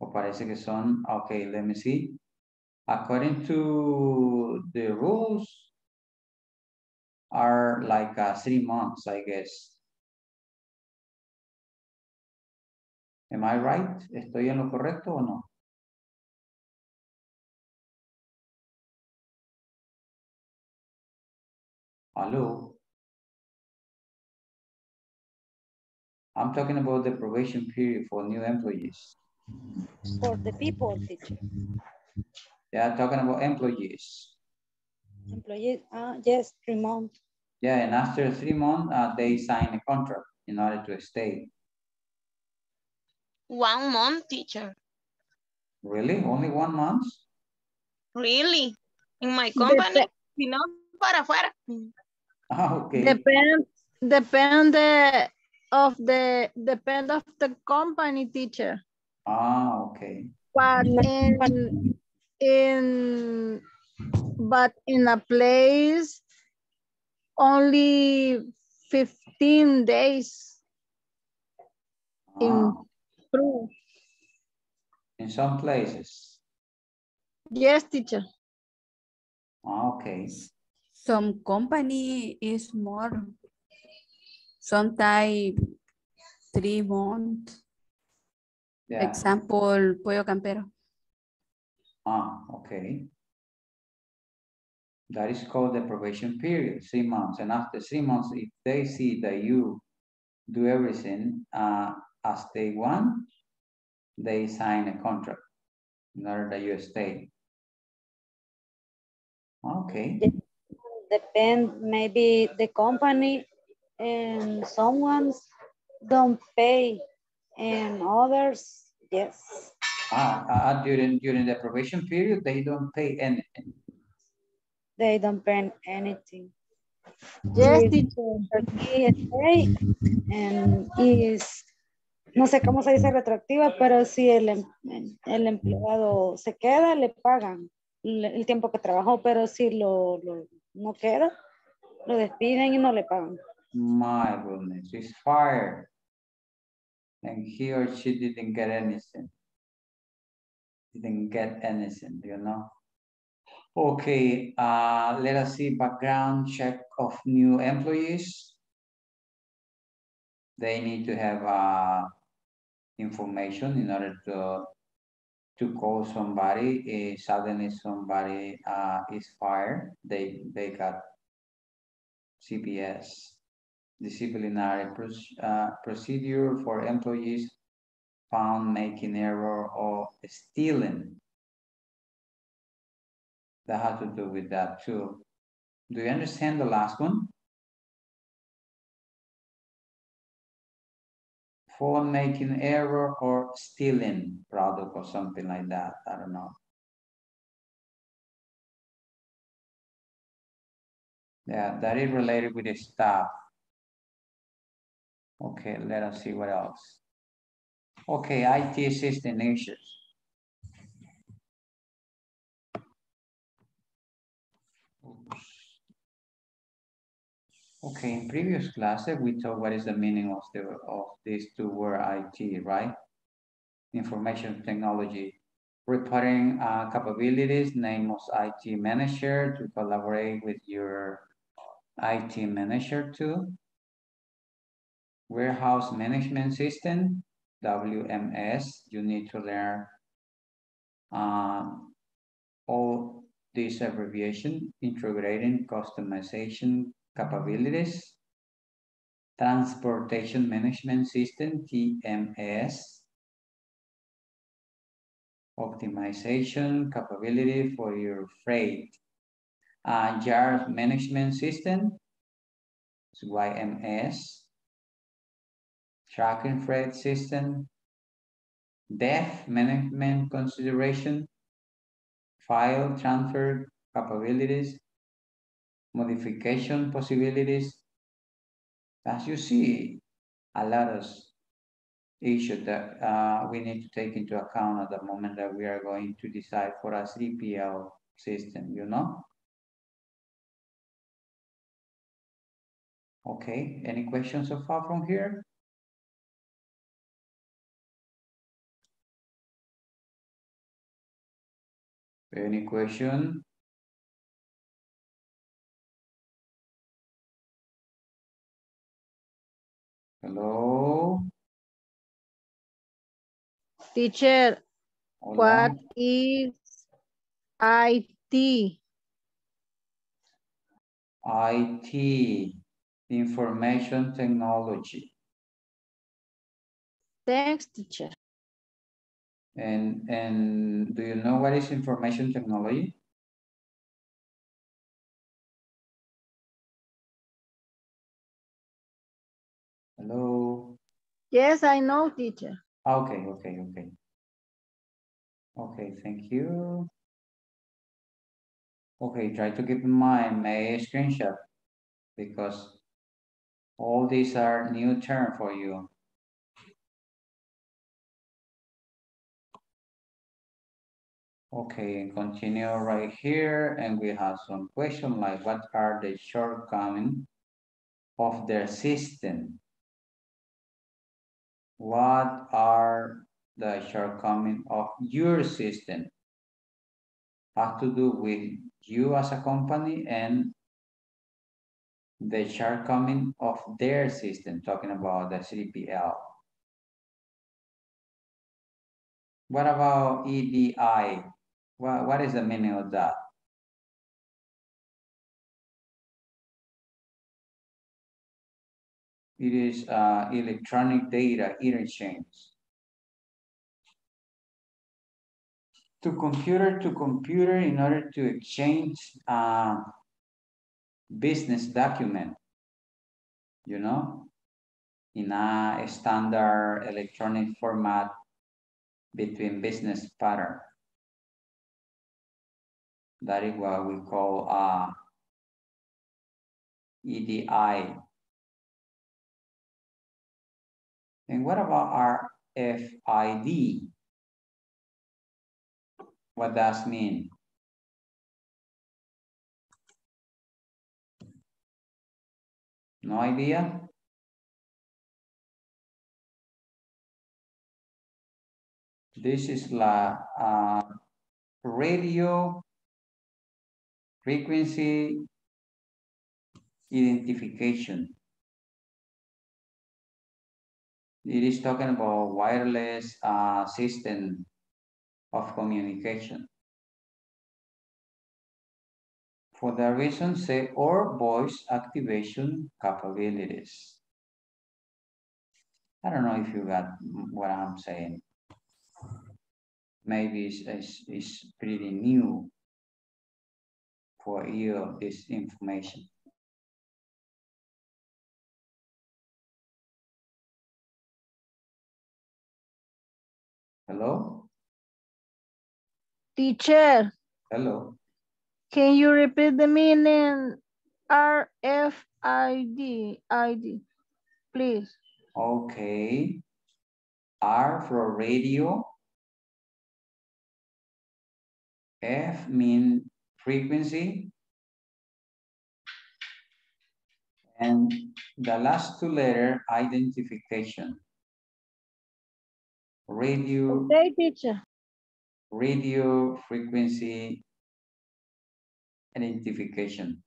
O parece que son, okay, let me see. According to the rules, are like uh, three months, I guess. Am I right? ¿Estoy en lo correcto o no? Hello? I'm talking about the probation period for new employees. For the people, teacher. Yeah, talking about employees. Employees, uh, yes, three months. Yeah, and after three months, uh, they sign a contract in order to stay. One month, teacher. Really? Only one month? Really? In my company, si no, para afuera. Ah, okay. Depend, depend of the, depend of the company teacher. Ah, okay. But in, in, but in a place, only 15 days in Ah, Peru. in some places. Yes, teacher. Ah, okay. Some company is more. Sometimes three months. Yeah. Example, Pollo Campero. Ah, okay. That is called the probation period, three months. And after three months, if they see that you do everything uh, as they want, they sign a contract in order that you stay. Okay. Depend, maybe the company and someone's don't pay and others, yes. Ah, uh, during during the probation period, they don't pay anything. They don't pay anything. Yes, and is, no sé cómo se dice retroactiva, pero si el, em- el empleado se queda, le pagan el, el tiempo que trabajó, pero si lo, lo- no queda, lo despiden y no le pagan. My goodness, he's fired. And he or she didn't get anything. Didn't get anything, you know? Okay, uh, let us see background check of new employees. They need to have uh, information in order to to call somebody. If suddenly somebody uh, is fired, they they got CPS disciplinary uh, procedure for employees found making error or stealing. That has to do with that too. Do you understand the last one? For making error or stealing product or something like that. I don't know. Yeah, that is related with the staff. Okay, let us see what else. Okay, IT system issues. Okay, in previous classes, we talked what is the meaning of the of these two word IT, right? Information technology reporting uh, capabilities, name of IT manager to collaborate with your IT manager too. Warehouse management system, WMS, you need to learn uh, all this abbreviation, integrating customization capabilities, transportation management system, TMS, optimization capability for your freight, uh, yard management system, YMS, tracking freight system, depth management consideration, file transfer capabilities, modification possibilities. As you see, a lot of issues that uh, we need to take into account at the moment that we are going to decide for a 3PL system, you know? Okay, any questions so far from here? Any question? Hello? Teacher, Hola. what is IT? IT, information technology. Thanks, teacher. And, and do you know what is information technology? Hello? Yes, I know, teacher. Okay, okay, okay. Okay, thank you. Okay, try to keep in mind my screenshot because all these are new term for you. Okay, continue right here and we have some question like what are the shortcomings of their system? What are the shortcomings of your system? Has to do with you as a company and the shortcoming of their system, talking about the 3PL. What about EDI? What, what is the meaning of that? It is uh, electronic data interchange. To computer to computer in order to exchange uh, business document, you know, in a standard electronic format between business pattern. That is what we call uh, EDI. And what about our FID? What does mean? No idea? This is la uh, radio frequency identification. It is talking about wireless uh, system of communication. For the reason say or voice activation capabilities. I don't know if you got what I'm saying. Maybe it's, it's, it's pretty new for you, this information. Hello? Teacher, Hello? can you repeat the meaning RFID, ID, please? Okay. R for radio. F mean frequency. And the last two letter identification. Radio Okay, teacher. radio frequency identification.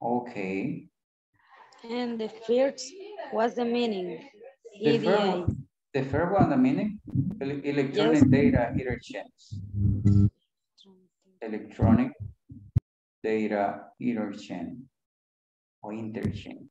Okay. And the first, what's the meaning? The EDI. first, the first one, the meaning, electronic Yes. data interchange. Electronic data interchange or interchange.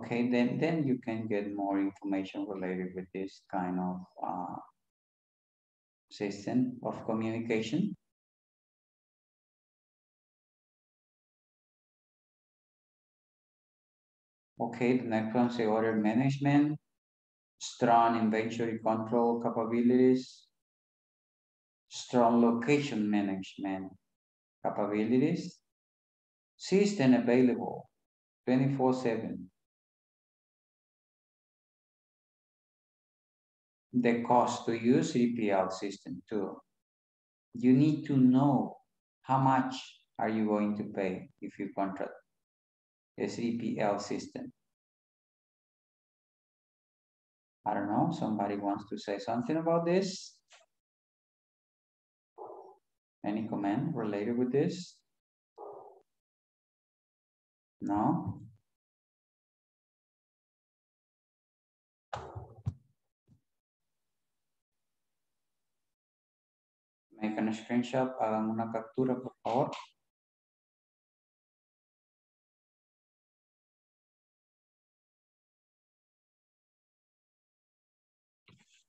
Okay, then, then you can get more information related with this kind of uh, system of communication. Okay, the next one say order management, strong inventory control capabilities, strong location management capabilities, system available 24 seven. The cost to use 3PL system too. You need to know how much are you going to pay if you contract a 3PL system. I don't know, somebody wants to say something about this? Any comment related with this? No? Make a screenshot, ah, hagan una captura, por favor.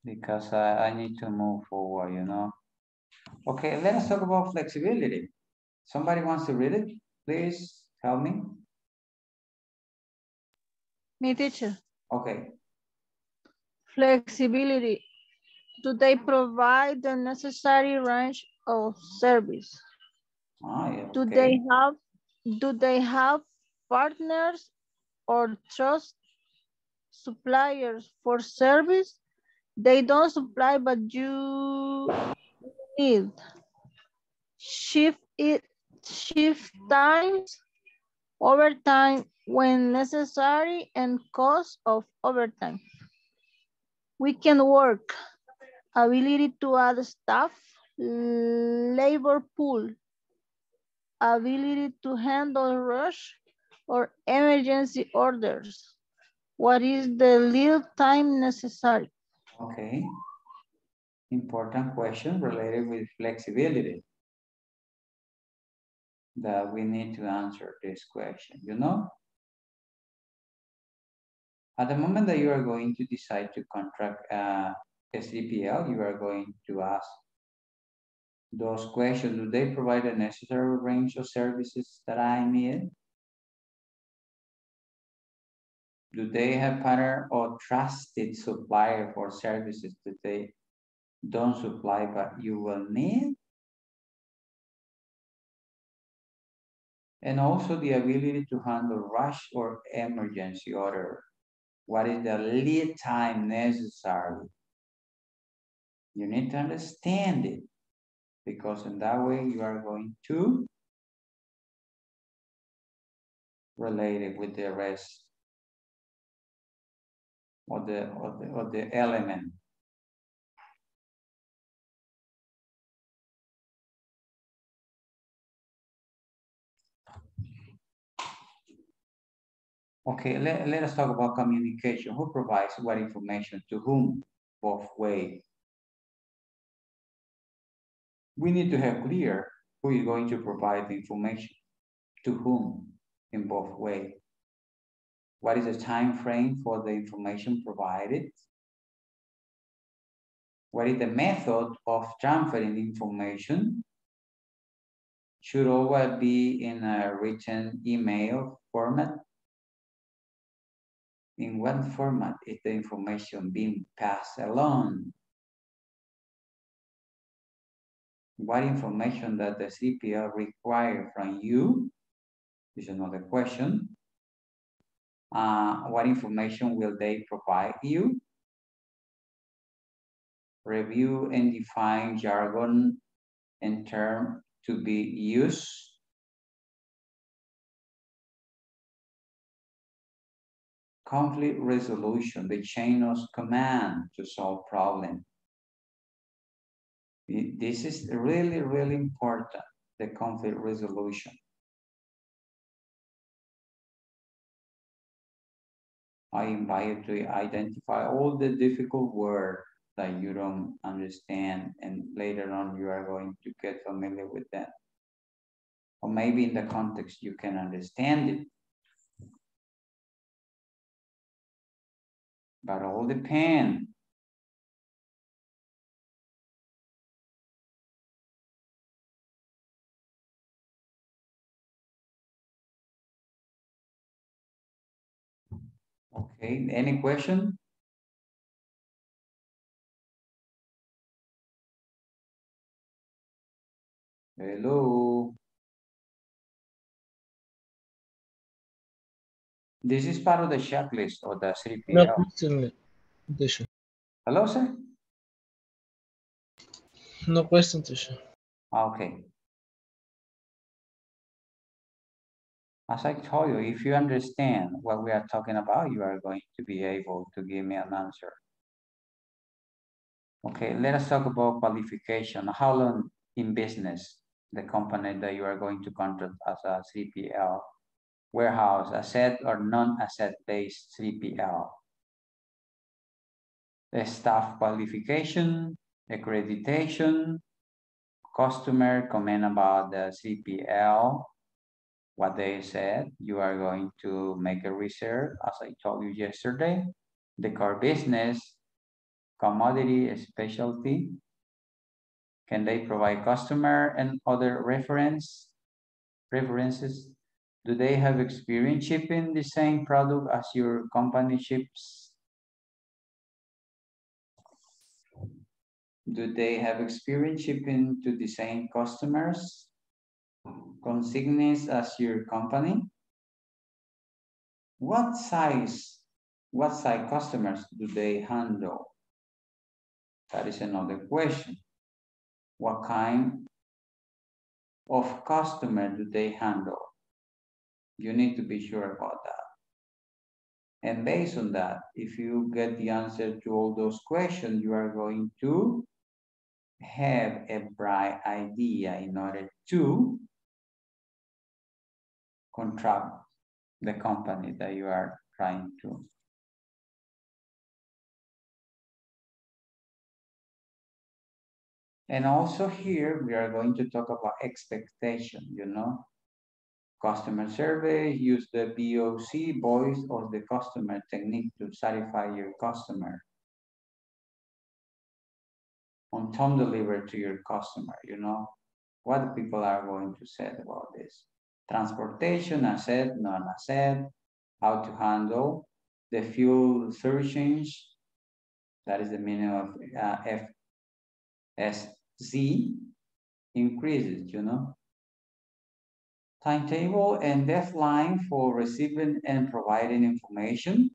Because I, I need to move forward, you know. Okay, let us talk about flexibility. Somebody wants to read it? Please help me. Me teacher, Okay, flexibility. Do they provide the necessary range of service? ah, yeah, Do they have, do they have partners or trust suppliers for service? They don't supply, but you need. Shift it, shift times, overtime when necessary, and cost of overtime. We can work, ability to add staff, labor pool, ability to handle rush or emergency orders. What is the lead time necessary? Okay. Important question related with flexibility. That we need to answer this question, you know? At the moment that you are going to decide to contract uh, 3PL, you are going to ask those questions. Do they provide the necessary range of services that I need? Do they have partner or trusted supplier for services that they don't supply but you will need? And also the ability to handle rush or emergency order. What is the lead time necessary? You need to understand it because in that way you are going to relate it with the rest of the, of the, of the element. Okay, let, let us talk about communication. Who provides what information to whom, both way? We need to have clear who is going to provide the information to whom in both way. What is the time frame for the information provided? What is the method of transferring information? Should always be in a written email format in what format is the information being passed along? What information that the 3PL require from you is another question. Uh, what information will they provide you? review and define jargon and term to be used. Conflict resolution, the chain of command to solve problem. This is really, really important, the conflict resolution. I invite you to identify all the difficult words that you don't understand and later on you are going to get familiar with them. Or maybe in the context you can understand it. But all depend. Okay, any question? Hello. This is part of the checklist or the 3PL. No question, teacher. Hello, sir? No question, teacher. Ah, okay. As I told you, if you understand what we are talking about, you are going to be able to give me an answer. Okay, let us talk about qualification. How long in business the company that you are going to contract as a 3PL, warehouse, asset or non-asset based 3PL. The staff qualification, accreditation, customer comment about the 3PL, what they said, you are going to make a research, as I told you yesterday, the core business, commodity, specialty, can they provide customer and other reference references? Do they have experience shipping the same product as your company ships? Do they have experience shipping to the same customers? Consignees as your company? What size, what size customers do they handle? That is another question what kind of customer do they handle? You need to be sure about that. And based on that, if you get the answer to all those questions, you are going to have a bright idea in order to contract the company that you are trying to And also here, we are going to talk about expectation, you know. Customer survey, use the VOC, voice of the customer technique to satisfy your customer. On time delivery to your customer, you know, what people are going to say about this. Transportation, asset, non-asset, how to handle the fuel surcharge, that is the meaning of uh, increases, you know. Timetable and deadline for receiving and providing information.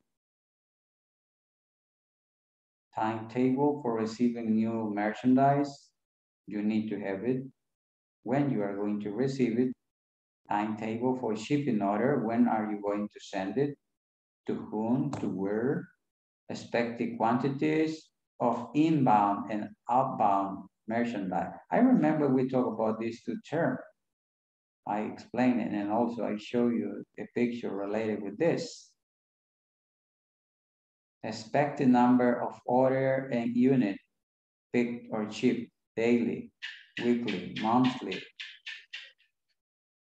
Timetable for receiving new merchandise. You need to have it when you are going to receive it. Timetable for shipping order. When are you going to send it? To whom? To where? Expected quantities of inbound and outbound merchandise. I remember we talked about these two terms. I explain it and also I show you a picture related with this. Expected number of order and unit picked or shipped daily, weekly, monthly.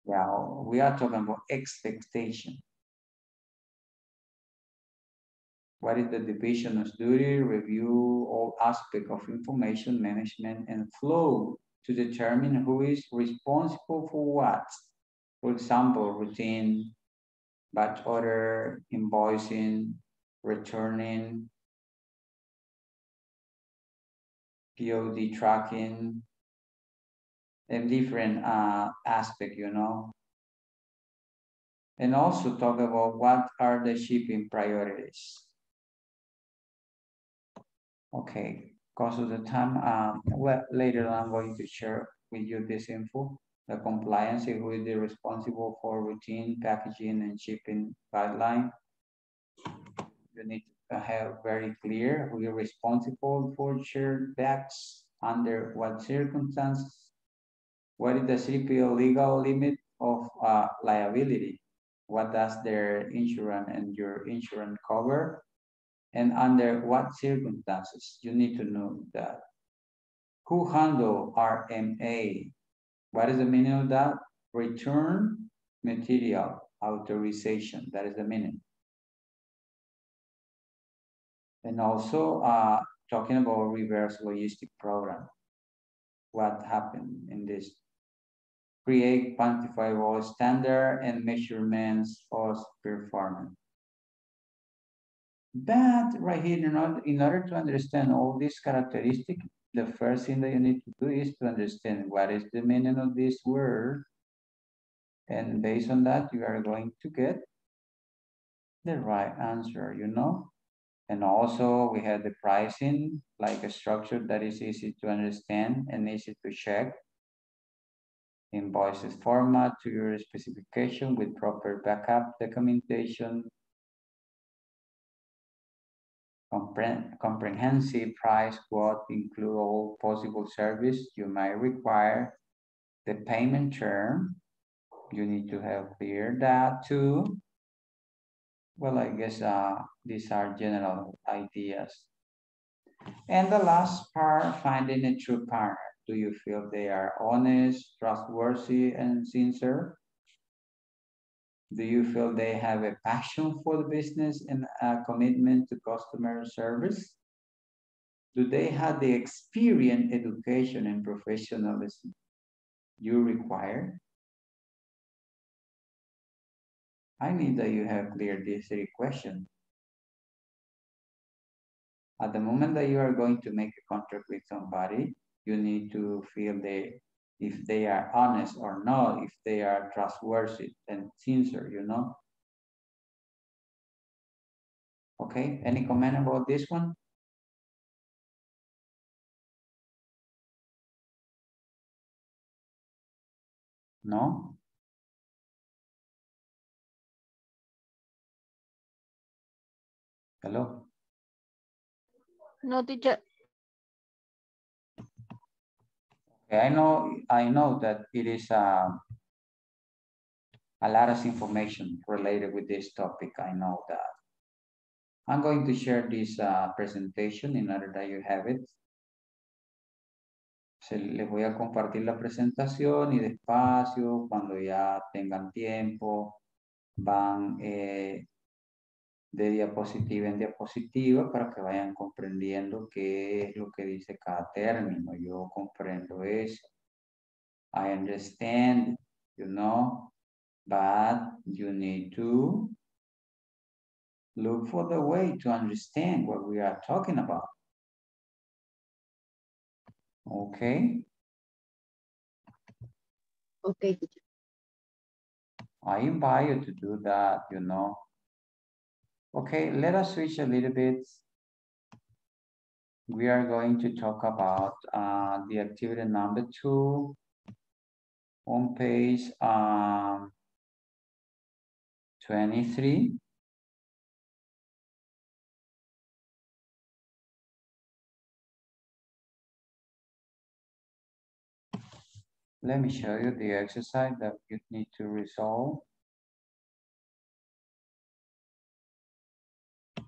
Yeah, we are talking about expectation. What is the division of duty? Review all aspects of information management and flow to determine who is responsible for what. For example, routine, batch order, invoicing, returning, POD tracking, and different uh, aspect, you know. And also talk about what are the shipping priorities. Okay, Because of the time, um, well, later I'm going to share with you this info. The compliance who is responsible for routine packaging and shipping guideline. You need to have very clear who you're responsible for chargebacks, under what circumstances, what is the 3PL legal limit of uh, liability, what does their insurance and your insurance cover, and under what circumstances. You need to know that. Who handle RMA, what is the meaning of that? Return material authorization. That is the meaning. And also uh, talking about reverse logistic program. What happened in this? Create quantifiable standard and measurements of performance. But right here, in order, in order to understand all these characteristics, the first thing that you need to do is to understand what is the meaning of this word. And based on that, you are going to get the right answer, you know? And also we have the pricing, like a structure that is easy to understand and easy to check. Invoices format to your specification with proper backup documentation comprehensive price quote include all possible service you might require. The payment term, you need to have clear that too. Well, I guess uh, these are general ideas. And the last part, finding a true partner. Do you feel they are honest, trustworthy, and sincere? Do you feel they have a passion for the business and a commitment to customer service? Do they have the experience, education, and professionalism you require? I need that you have cleared these three questions. At the moment that you are going to make a contract with somebody, you need to feel the if they are honest or not, if they are trustworthy and sincere, you know. Okay, any comment about this one? No? Hello? No, teacher. I know, I know that it is uh, a lot of information related with this topic. I know that. I'm going to share this uh, presentation in order that you have it. Se les voy a compartir la presentación y despacio, cuando ya tengan tiempo, van eh, de diapositiva en diapositiva para que vayan comprendiendo qué es lo que dice cada término. Yo comprendo eso. I understand, you know, but you need to look for the way to understand what we are talking about. Okay? Okay, I invite you to do that, you know. Okay, let us switch a little bit. We are going to talk about uh, the activity number two on page um, 23. Let me show you the exercise that you need to resolve.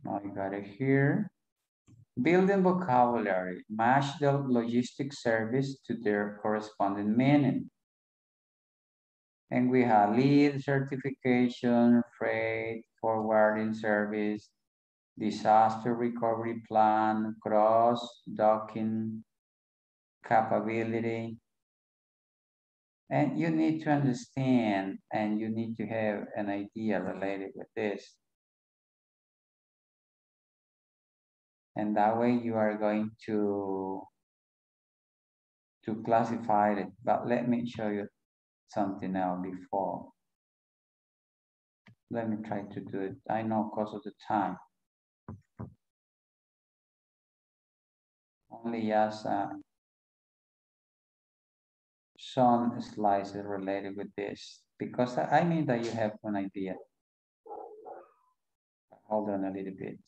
You got it here. Building vocabulary, match the logistic service to their corresponding meaning. And we have LEED certification, freight, forwarding service, disaster recovery plan, cross docking capability. And you need to understand and you need to have an idea related with this. And that way you are going to to classify it. But let me show you something now before. Let me try to do it. I know because of the time. Only just uh, some slices related with this. Because I, need that you have an idea. Hold on a little bit.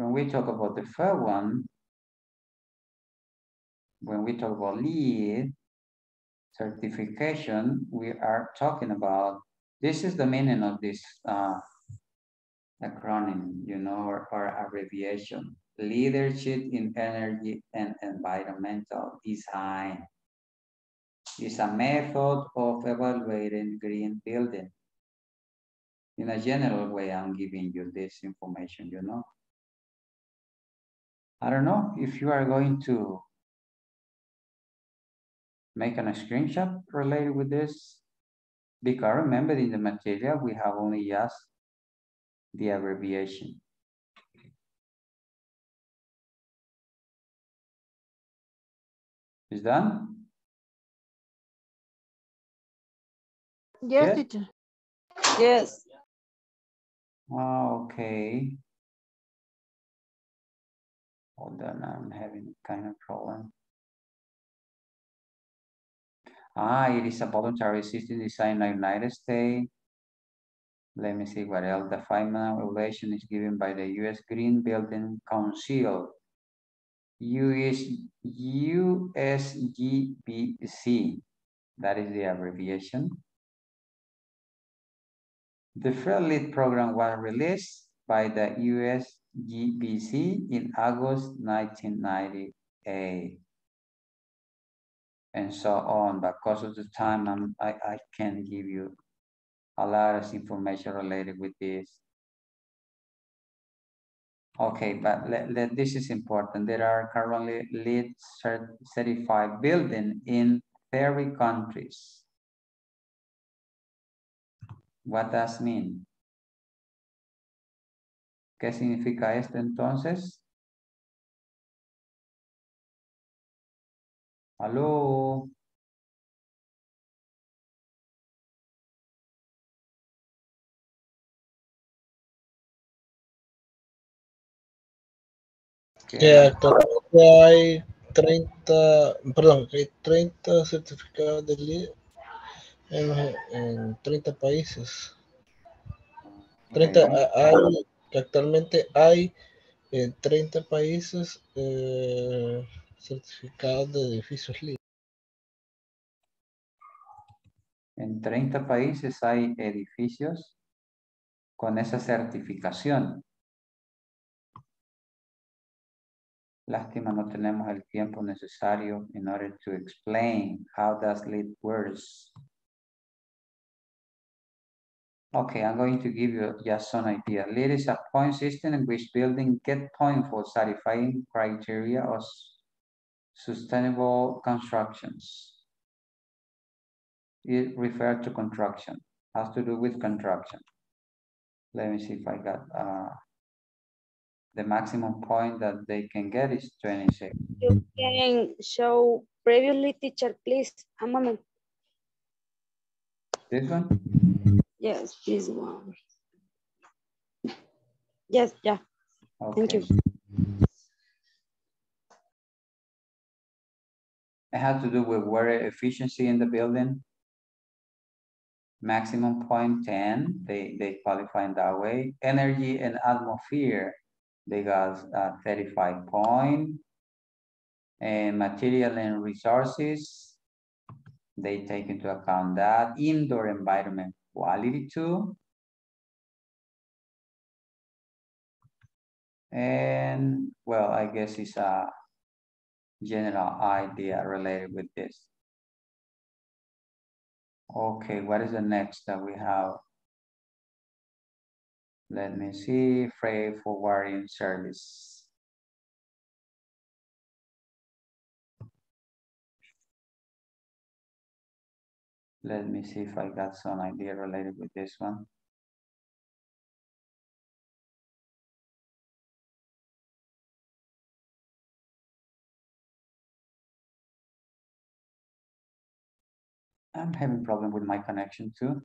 When we talk about the first one, when we talk about LEED certification, we are talking about, this is the meaning of this uh, acronym, you know, or, or abbreviation. Leadership in Energy and Environmental Design is a method of evaluating green building. In a general way, I'm giving you this information, you know. I don't know if you are going to make a screenshot related with this. Because remember in the material, we have only just the abbreviation. Is done? Yes, Yes. teacher. Yes. Ah, Okay. Hold on, I'm having kind of problem. Ah, it is a voluntary system designed in the United States. Let me see what else. The final regulation is given by the U.S. Green Building Council. US, USGBC. That is the abbreviation. The first LEED program was released by the USGBC in August 1998. And so on, But because of the time, I'm, I, I can't give you a lot of information related with this. Okay, but let, let, this is important. There are currently LEED cert certified building in 30 countries. What does mean? ¿Qué significa esto entonces? Aló. ¿Qué? Que actualmente hay 30, perdón, hay 30 certificados de LEED en, en 30 países. 30, Ok. a- hay, que actualmente hay en 30 países eh, certificados de edificios LEED. En 30 países hay edificios con esa certificación. Lástima, no tenemos el tiempo necesario in order to explain how does LEED works. Okay, I'm going to give you just an idea. LEED is a point system in which building get point for satisfying criteria of sustainable constructions. It refers to construction, has to do with construction. Let me see if I got, uh, the maximum point that they can get is 26. You can show previously teacher, please. A moment. This one? Yes, this one. Yes, yeah. Thank you. It had to do with water efficiency in the building. Maximum point ten, they, they qualify in that way. Energy and atmosphere, they got uh, thirty-five point. And material and resources, they take into account that. Indoor environment quality too. And well, I guess it's a general idea related with this. Okay, what is the next that we have? Let me see, freight forwarding service. Let me see if I got some idea related with this one. I'm having problem with my connection too.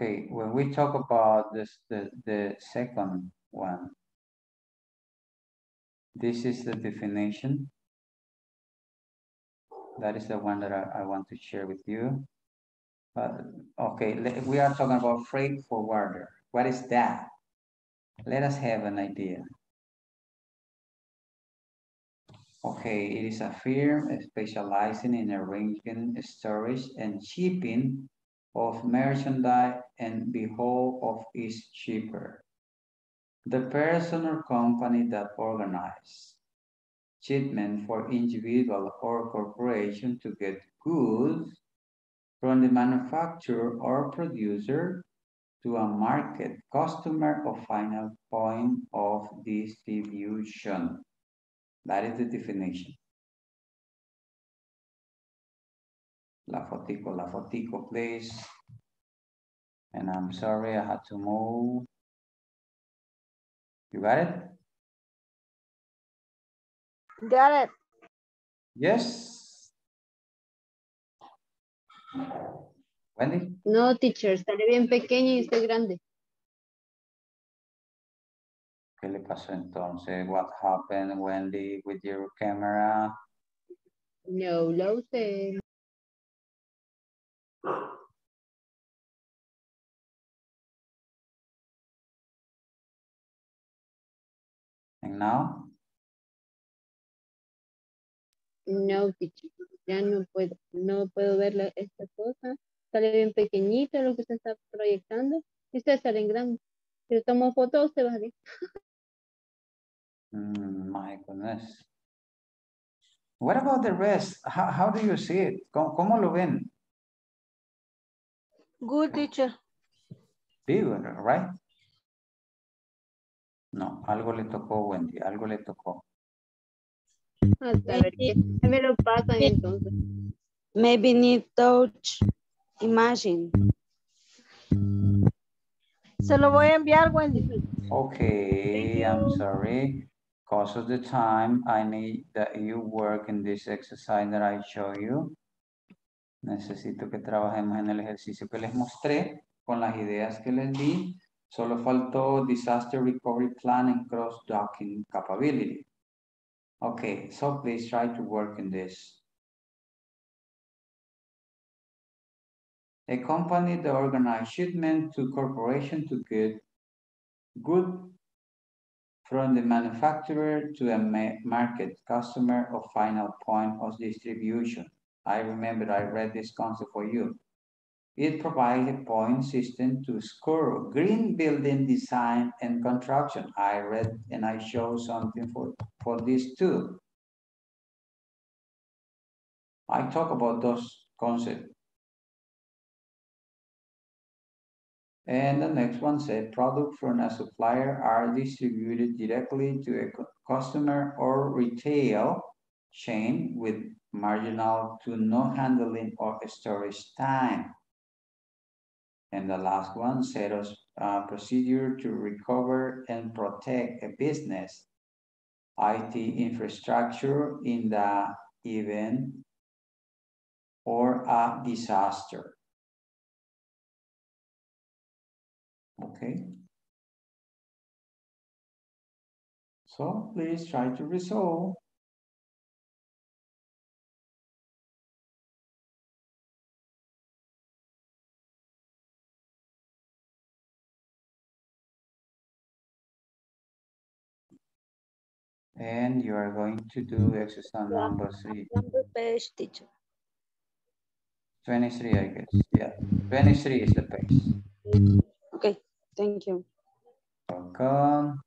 Okay, when we talk about this, the, the second one, this is the definition. That is the one that I, I want to share with you. Uh, okay, we are talking about freight forwarder. What is that? Let us have an idea. Okay, it is a firm specializing in arranging, storage, and shipping of merchandise and behold of is cheaper. The person or company that organize shipment for individual or corporation to get goods from the manufacturer or producer to a market customer or final point of distribution. That is the definition. La fotico, la fotico, please. And I'm sorry I had to move. You got it? Got it. Yes. Wendy? No, teacher, sale bien pequeño y usted grande. ¿Qué le pasó entonces? What happened, Wendy, with your camera? No, lo usé. Now? No, teacher, ya no puedo, no puedo ver la, esta cosa. Sale bien pequeñito lo que se está proyectando. Y ustedes salen grandes. Si le tomo foto, usted va a ver. Mm, my goodness. What about the rest? How, how do you see it? ¿Cómo, cómo lo ven? Good teacher. Bigger, right? No, algo le tocó, Wendy, algo le tocó. Hasta ver qué me lo pasan entonces. Maybe need touch imagine. Se lo voy a enviar, Wendy. Okay, I'm sorry. Because of the time, I need that you work in this exercise that I show you. Necesito que trabajemos en el ejercicio que les mostré con las ideas que les di. Solo faltó Disaster Recovery Plan and Cross-Docking Capability. Okay, so please try to work in this. A company that organizes shipment to corporation to get good from the manufacturer to a market customer or final point of distribution. I remember I read this concept for you. It provides a point system to score green building design and construction. I read and I show something for, for this too. I talk about those concepts. And the next one said product from a supplier are distributed directly to a customer or retail chain with marginal to no handling or storage time. And the last one set us uh, a procedure to recover and protect a business IT infrastructure in the event or a disaster. Okay. So please try to resolve. And you are going to do exercise number three. Number page, teacher. 23, I guess. Yeah, 23 is the page. Okay, thank you. Welcome.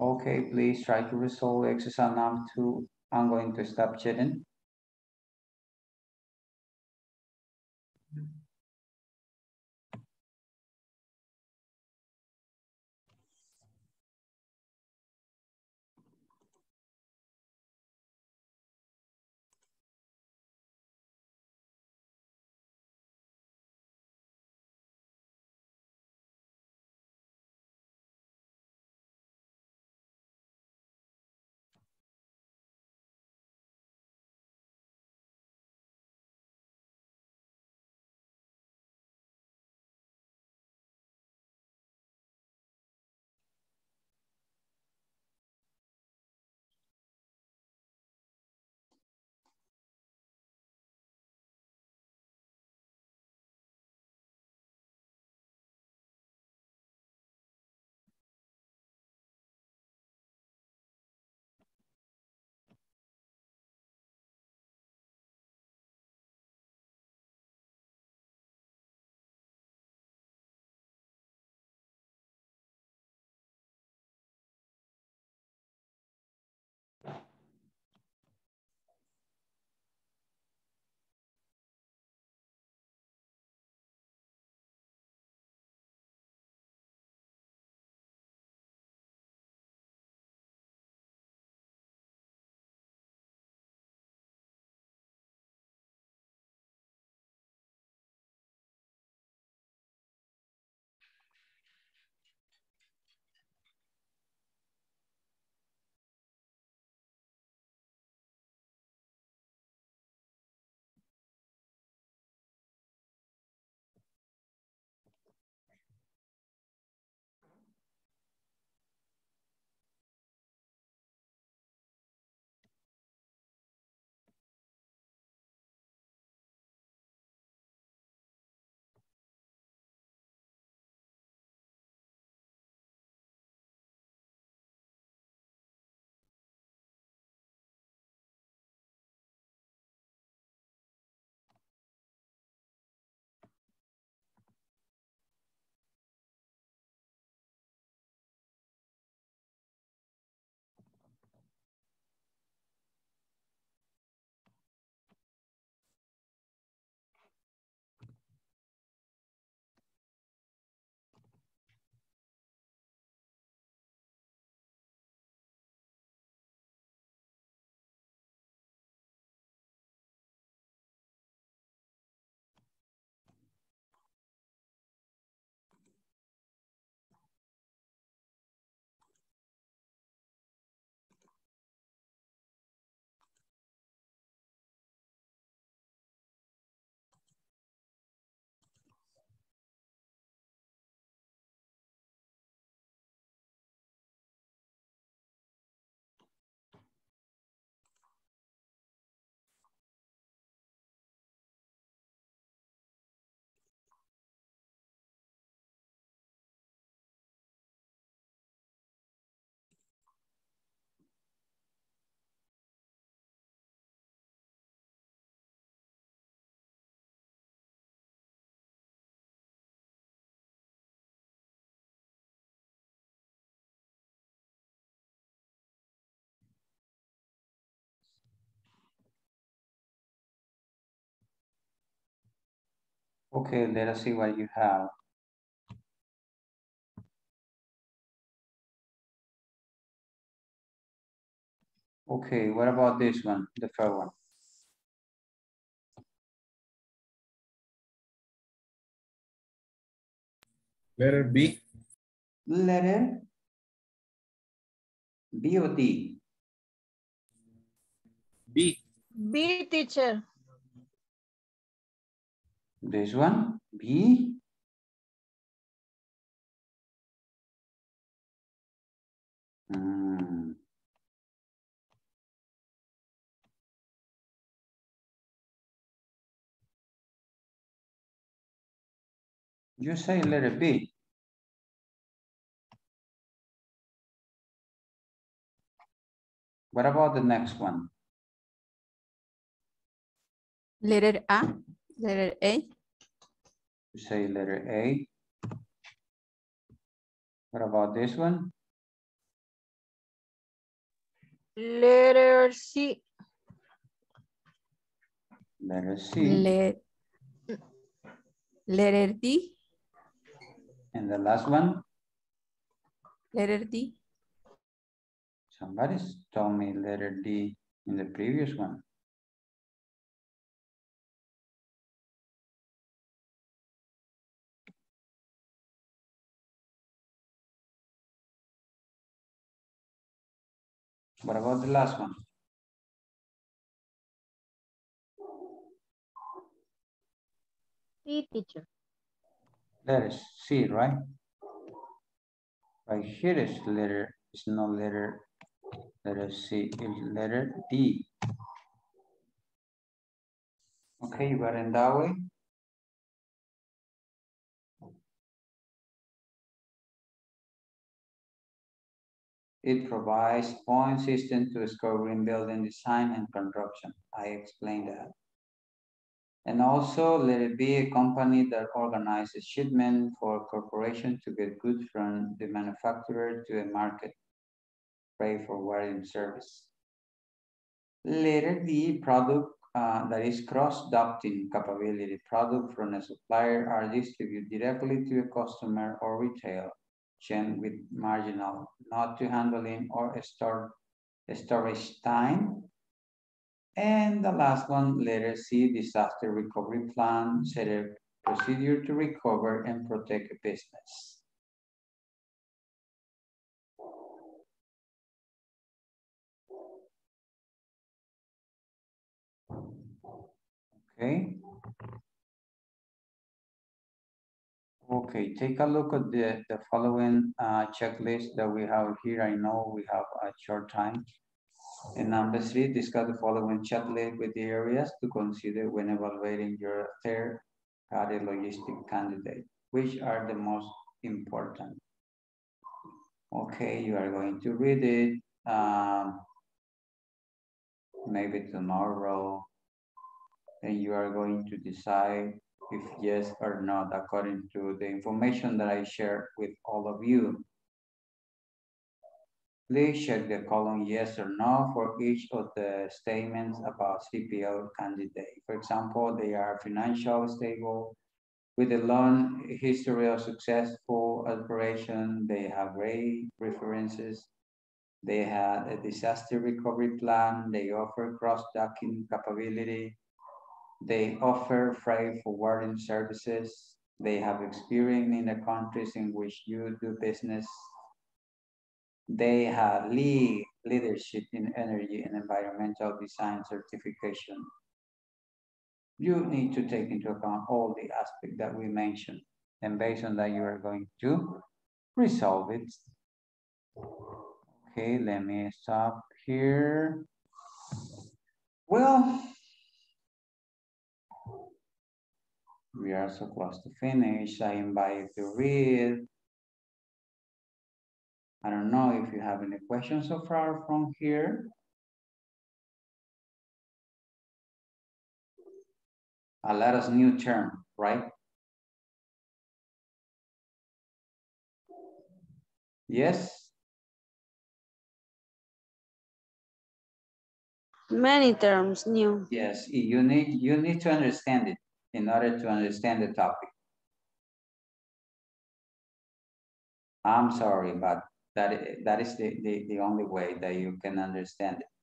Okay, please try to resolve exercise number two. I'm going to stop chatting. Okay, let us see what you have. Okay, what about this one, the first one? Letter B. Letter B or D? B. B teacher. This one, B? Hmm. You say letter B. What about the next one? Letter A, letter A, You say letter A. What about this one? Letter C. Letter C. Let, letter D, And the last one, letter D. somebody told me letter D in the previous one. What about the last one? Sí, teacher. Letter C, right? Right here is letter, it's not letter, letter C, it's letter D. Okay, you got it that way? It provides point system to green building design and construction. I explained that. And also let it be a company that organizes shipment for a corporation to get goods from the manufacturer to the market. Pay for forwarding service. Letter D, product uh, that is cross-docking capability. Product from a supplier are distributed directly to a customer or retail with marginal, not to handling or store, storage time and the last one, letter C, disaster recovery plan, set a procedure to recover and protect a business. Okay. Okay, take a look at the, the following uh, checklist that we have here. I know we have a short time. And number three, discuss the following checklist with the areas to consider when evaluating your third party logistic candidate. Which are the most important? Okay, you are going to read it. Um, maybe tomorrow. And you are going to decide if yes or not according to the information that I share with all of you. Please check the column yes or no for each of the statements about 3PL candidate. For example, they are financially stable, with a long history of successful operation, they have great references, they had a disaster recovery plan, they offer cross-docking capability, they offer freight forwarding services, they have experience in the countries in which you do business, they have LEED, leadership in energy and environmental design certification. You need to take into account all the aspects that we mentioned. And based on that, you are going to resolve it. Okay, let me stop here. Well, we are so close to finish. I invite you to read I don't know if you have any questions so far from here. A lot of new term, right? Yes? Many terms new. Yes, you need, you need to understand it in order to understand the topic. I'm sorry, but that, that is the, the, the only way that you can understand it.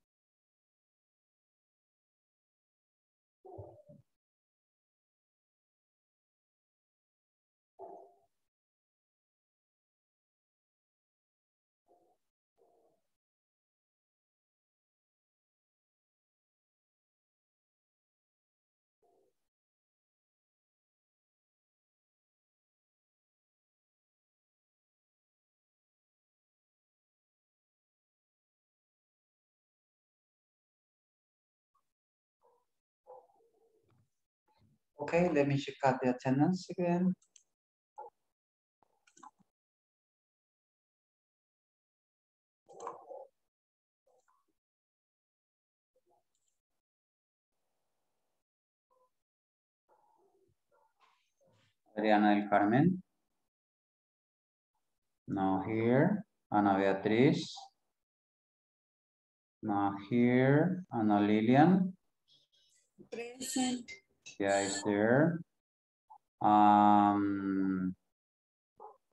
Okay, let me check out the attendance again. Adriana del Carmen. No here. Ana Beatriz. Not here. Ana Lilian. Present. Yeah, is there. Um,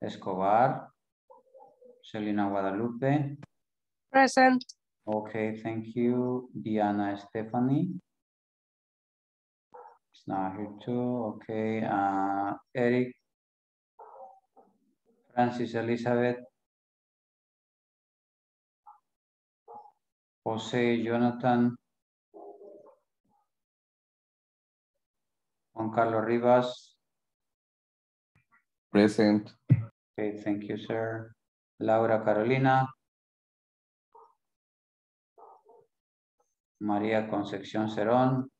Escobar. Selena Guadalupe. Present. Okay, thank you. Diana Stephanie. It's not here too. Okay, uh, Eric. Francis Elizabeth. Jose Jonathan. Juan Carlos Rivas. Present. Okay, thank you, sir. Laura Carolina. María Concepción Cerón.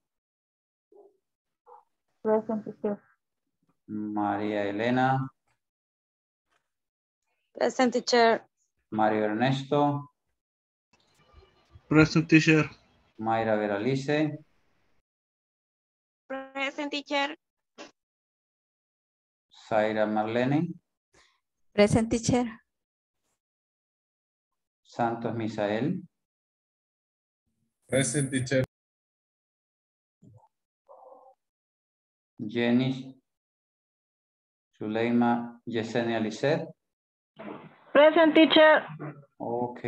Present, teacher. María Elena. Present teacher. Mario Ernesto. Present teacher. Mayra Veralice. Present teacher. Zaira Marlene. Present teacher. Santos Misael. Present teacher. Jenny. Zuleima Yesenia Lisset. Present, teacher. Ok.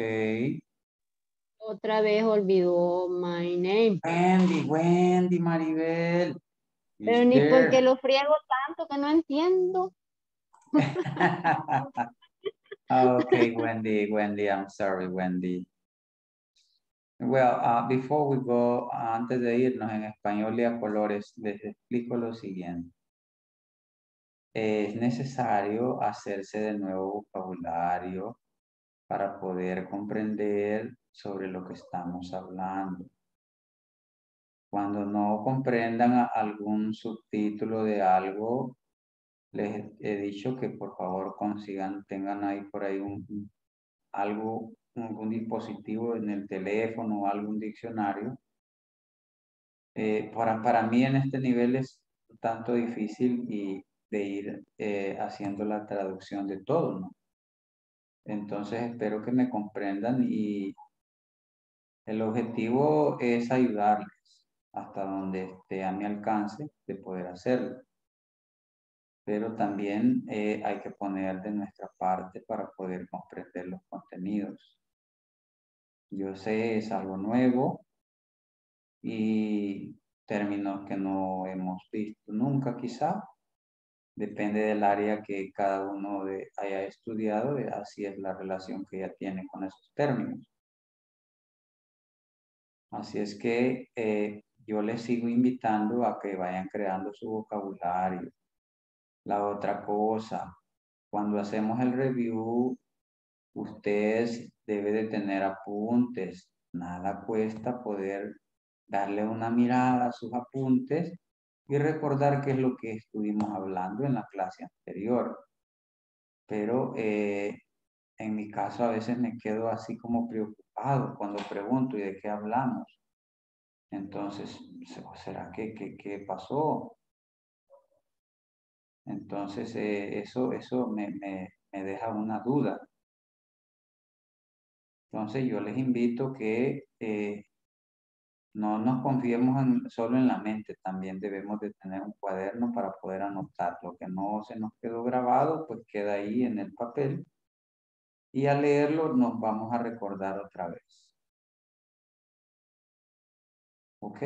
Otra vez olvidó my name. Wendy, Wendy, Maribel. Pero ni there? porque lo friego tanto que no entiendo. okay, Wendy, Wendy, I'm sorry, Wendy. Well, uh, before we go, antes de irnos en español y a colores, les explico lo siguiente. Es necesario hacerse de nuevo vocabulario para poder comprender sobre lo que estamos hablando. Cuando no comprendan algún subtítulo de algo, les he dicho que por favor consigan, tengan ahí por ahí un, algo, algún dispositivo en el teléfono o algún diccionario. Eh, para, mí en este nivel es tanto difícil y de ir eh, haciendo la traducción de todo, ¿no? Entonces espero que me comprendan y el objetivo es ayudarles hasta donde esté a mi alcance de poder hacerlo. Pero también eh, hay que poner de nuestra parte para poder comprender los contenidos. Yo sé, es algo nuevo y términos que no hemos visto nunca quizá. Depende del área que cada uno de haya estudiado, eh, así es la relación que ya tiene con esos términos. Así es que eh, yo les sigo invitando a que vayan creando su vocabulario. La otra cosa, cuando hacemos el review, ustedes deben de tener apuntes. Nada cuesta poder darle una mirada a sus apuntes y recordar qué es lo que estuvimos hablando en la clase anterior. Pero eh, en mi caso a veces me quedo así como preocupado cuando pregunto y de qué hablamos. Entonces, ¿será que, que, que pasó? Entonces, eh, eso, eso me, me, me deja una duda. Entonces, yo les invito que eh, no nos confiemos en- solo en la mente, también debemos de tener un cuaderno para poder anotar. Lo que no se nos quedó grabado, pues queda ahí en el papel. Y al leerlo nos vamos a recordar otra vez. ¿Ok?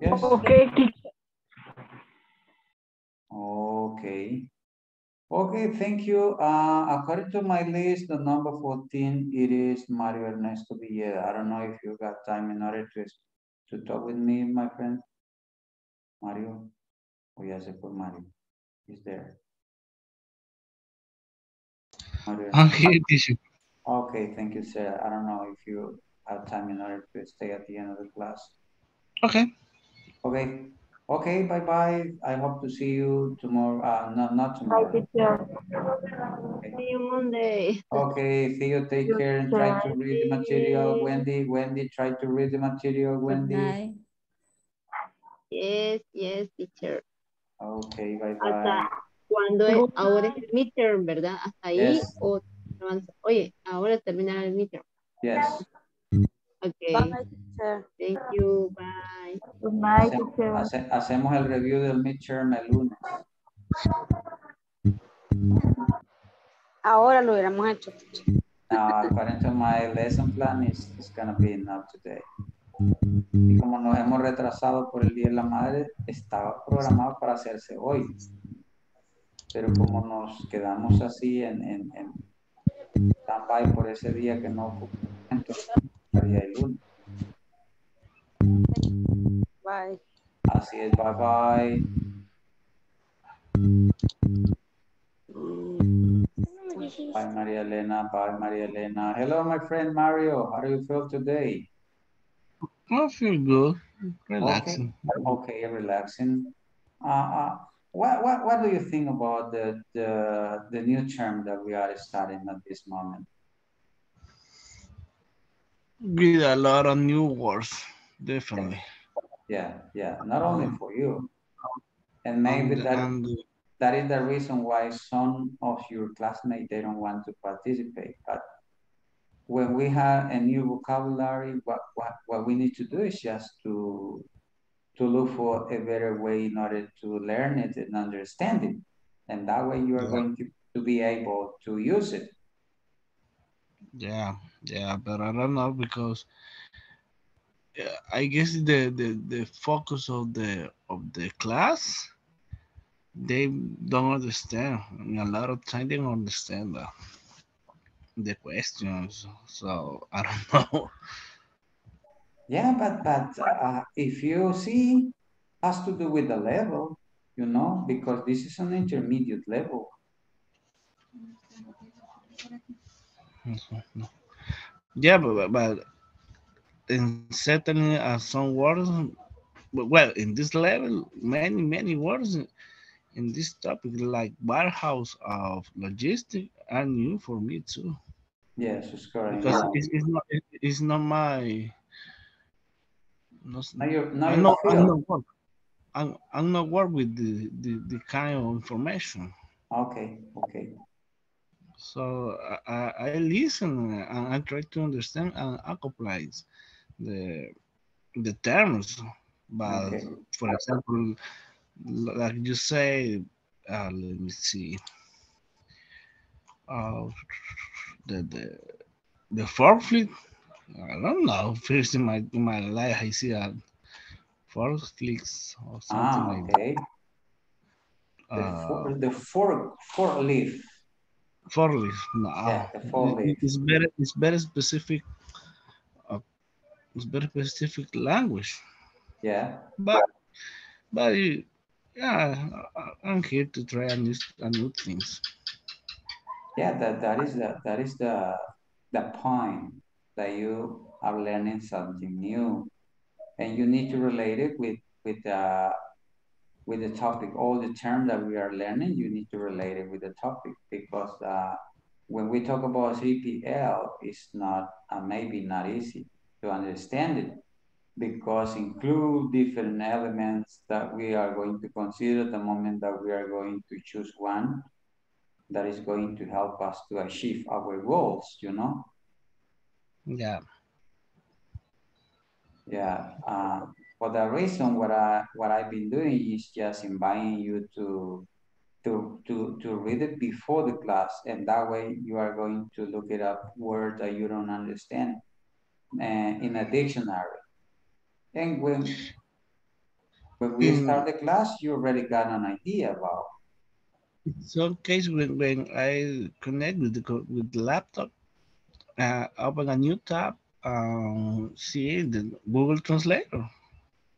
Yes? Okay. Okay. Okay, thank you. Uh, according to my list, the number 14, it is Mario Ernesto Villeda. I don't know if you got time in order to, to talk with me, my friend. Mario? Oh, ya se fue Mario. He's there. Mario. I'm here, teacher. Okay, thank you, sir. I don't know if you have time in order to stay at the end of the class. Okay. Okay, okay, bye-bye. I hope to see you tomorrow, uh, not, not Bye, tomorrow. teacher. See you Monday. Okay, Theo, take You care and try to read the material. Wendy, Wendy, try to read the material, Wendy. night. Yes, yes, teacher. Okay, bye-bye. Hasta cuando es, ahora es el midterm, ¿verdad? Hasta ahí Yes. o no avanza. Oye, ahora terminar el midterm. Yes. Okay. Bye, teacher. Thank you. Bye. Good night, Hace- teacher. hace- hacemos el review del midterm el lunes. Ahora lo hubiéramos hecho. Now, according to my lesson plan, is it's gonna be not today. Y como nos hemos retrasado por el Día de la Madre, estaba programado para hacerse hoy. Pero como nos quedamos así en, en, en stand-by por ese día que no ocupó, entonces estaría el lunes. Bye. Así es, bye bye. Bye, Maria Elena. Bye, Maria Elena. Hello, my friend Mario. How do you feel today? I feel good. Relaxing. Okay, relaxing. Uh, uh, what, what, what do you think about the, the, the new term that we are starting at this moment? With a lot of new words, definitely. Yeah, yeah, not only um, for you. And maybe And- that, and uh, that is the reason why some of your classmates, they don't want to participate. But when we have a new vocabulary, what, what, what we need to do is just to, to look for a better way in order to learn it and understand it. And that way you are Yeah. going to, to be able to use it. Yeah, yeah, but I don't know because I guess the, the the focus of the of the class they don't understand. And a lot of time they don't understand the, the questions. So I don't know. Yeah, but, but uh, if you see, has to do with the level, you know, because this is an intermediate level. Yeah, but but, in certainly uh, some words, well, in this level, many many words in, in this topic like warehouse of logistic are new for me too. Yes, it's correct. because Yeah. it's, it's not it's not my not, your, I'm not I'm not work I'm, I'm not work with the, the, the kind of information Okay, okay. so I, I, listen and I try to understand and apply the the terms but Okay. for example like you say uh, let me see uh, the the the forklift I don't know. First in my in my life, I see a forklifts or something Ah, like that. The Uh, four, the four, four leaf. forklift, no. Yeah, the It- forklift. It's very it's very specific. Uh, it's very specific language, Yeah, but but yeah, I'm here to try a new a new things. yeah, that, that is the, that is the, the point that you are learning something new. And you need to relate it with, with, uh, with the topic, all the terms that we are learning, you need to relate it with the topic because, uh, when we talk about 3PL, it's not, uh, maybe not easy to understand it because include different elements that we are going to consider the moment that we are going to choose one that is going to help us to achieve our goals, you know? Yeah, Yeah. Uh, for that reason, what I what I've been doing is just inviting you to to to to read it before the class, and that way you are going to look it up words that you don't understand uh, in a dictionary. And when when we Mm. start the class, you already got an idea about. In some case when, when I connect with the with the laptop, uh, open a new tab, um, see the Google Translator.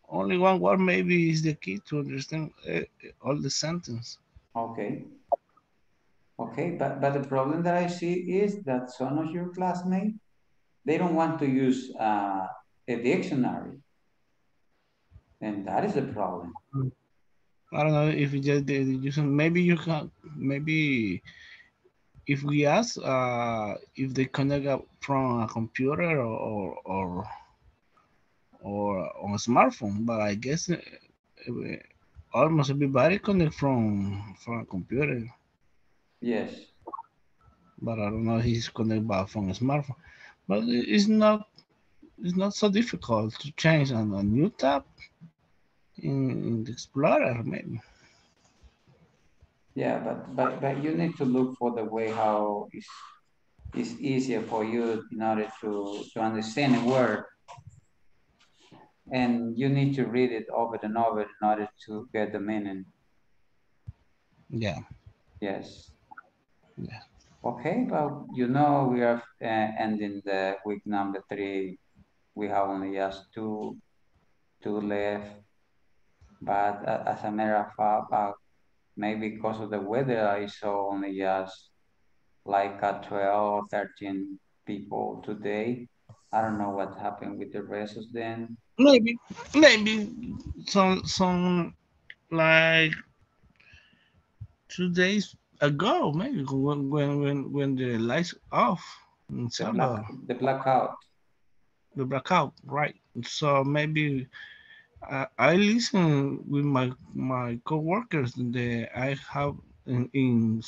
Only one word maybe is the key to understand uh, all the sentence. Okay. Okay, but, but the problem that I see is that some of your classmates, they don't want to use uh, a dictionary. And that is the problem. I don't know if you just did using maybe you can maybe if we ask uh, if they connect up from a computer or or or on a smartphone, but I guess uh, uh, almost everybody connect from from a computer. Yes. but I don't know if he's connected by from a smartphone. But it's not it's not so difficult to change on a new tab in, in the Explorer, maybe. Yeah, but, but, but you need to look for the way how is, is easier for you in order to, to understand a word. And you need to read it over and over in order to get the meaning. Yeah. Yes. Yeah. Okay, well, you know, we are uh, ending the week number three. We have only just two, two left. But a- as a matter of fact, uh, maybe because of the weather, I saw only just like uh, 12 or 13 people today. I don't know what happened with the rest of them. Maybe maybe some some like two days ago, maybe when when when, when the lights off in The, black, the blackout. the blackout, right? So maybe I, I listen with my my coworkers. The I have in, in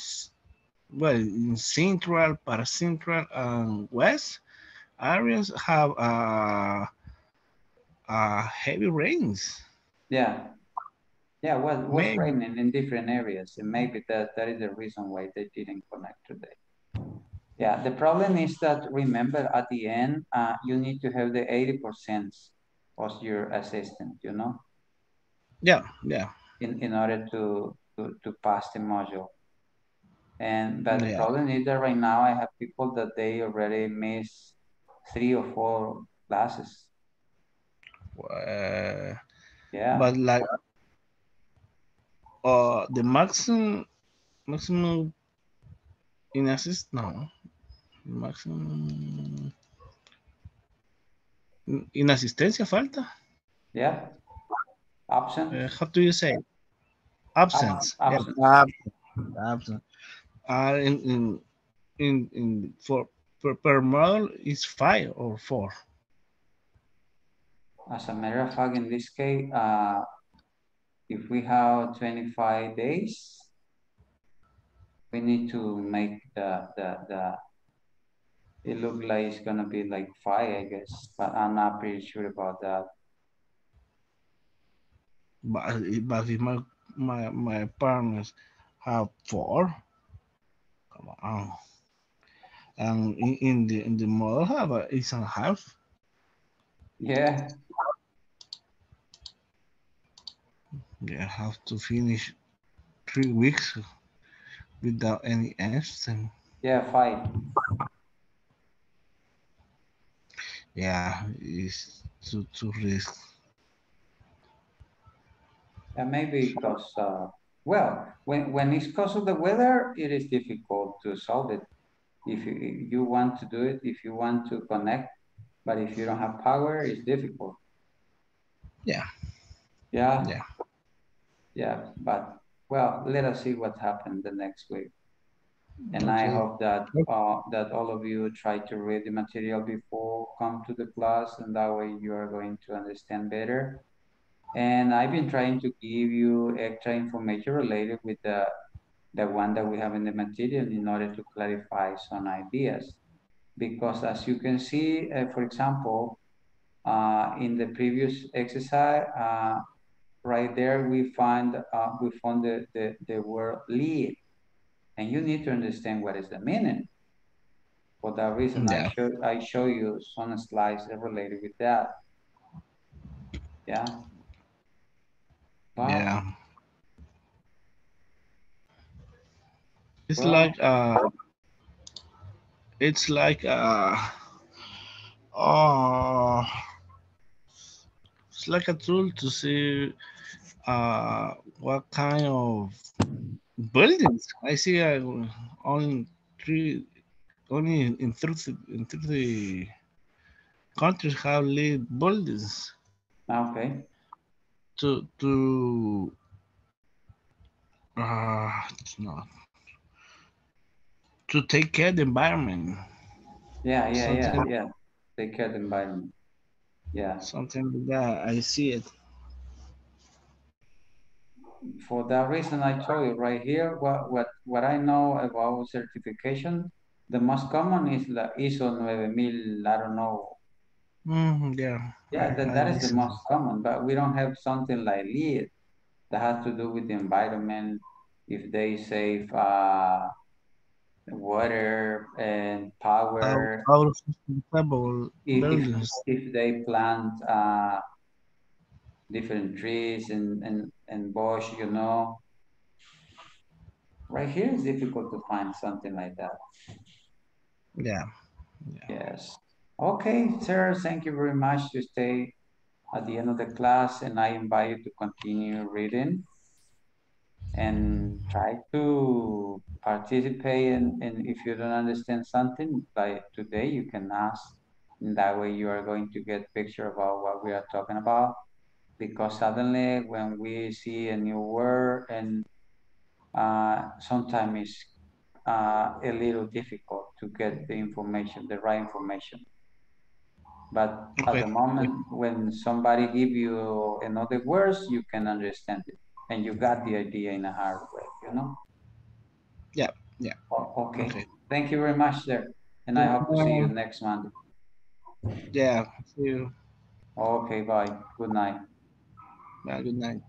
well in central, para central, and west areas have uh, uh heavy rains. Yeah. Yeah, well, was Maybe. raining in different areas, and maybe that, that is the reason why they didn't connect today. Yeah, the problem is that remember at the end, uh, you need to have the 80% of your assistant, you know, Yeah, yeah, in, in order to, to, to pass the module. And but the Yeah. problem is that right now I have people that they already miss three or four classes. uh, Yeah. but like uh the maximum maximum in assist no maximum in asistencia falta. Yeah. Absent. Uh, how do you say? Absence. Ab- Yeah, absence. absence. Absence. Uh, in, in, in, in, for, per, per model is five or four. As a matter of fact, in this case, uh, if we have 25 days, we need to make the, the, the, it look like it's gonna be like five, I guess, but I'm not pretty sure about that. But, but if my, my, my partners have four, come on. And in, in the, in the model have a, it's a half. Yeah, Yeah, have to finish three weeks without any absence. yeah, five. Yeah, it's too, too risk. And maybe because, uh, well, when, when it's because of the weather, it is difficult to solve it. If you, if you want to do it, if you want to connect, but if you don't have power, it's difficult. Yeah. Yeah. Yeah. Yeah, but, well, let us see what happens the next week. And I hope that, uh, that all of you try to read the material before come to the class, and that way you are going to understand better. And I've been trying to give you extra information related with the, the one that we have in the material in order to clarify some ideas. Because as you can see, uh, for example, uh, in the previous exercise, uh, right there, we find, uh, we found the, the, the word LEED. And you need to understand what is the meaning. For that reason, I Yeah. show, I show you some slides related with that. Yeah. Wow. Yeah. It's Well- like uh it's like uh oh it's like a tool to see uh what kind of buildings I see uh, only three only in, in 30 in 30 countries have LEED buildings Okay. to to uh it's not to take care of the environment Yeah, yeah, yeah, Something- yeah. Take care of the environment. Yeah. something like that i see it For that reason, I told you right here, what, what, what I know about certification, The most common is the ISO 9000, I don't know. Mm, yeah. Yeah, that, that is the most common, but we don't have something like LEED that has to do with the environment. If they save, uh, water and power, out sustainable if, if, if they plant, uh, different trees and, and, and bush, you know. Right here is difficult to find something like that. Yeah. Yes. Okay, sir, thank you very much to stay at the end of the class and I invite you to continue reading and try to participate and, and if you don't understand something like today, you can ask. And that way you are going to get picture about what we are talking about. Because suddenly when we see a new word and uh, sometimes it's uh, a little difficult to get the information, the right information. But at the moment, when somebody give you another words, you can understand it. And you got the idea in a hard way, you know? Yeah, yeah. O- Okay, Okay. thank you very much, sir. And I hope to see you next Monday. Yeah. See you. Okay, bye. Good night. Yeah, good night.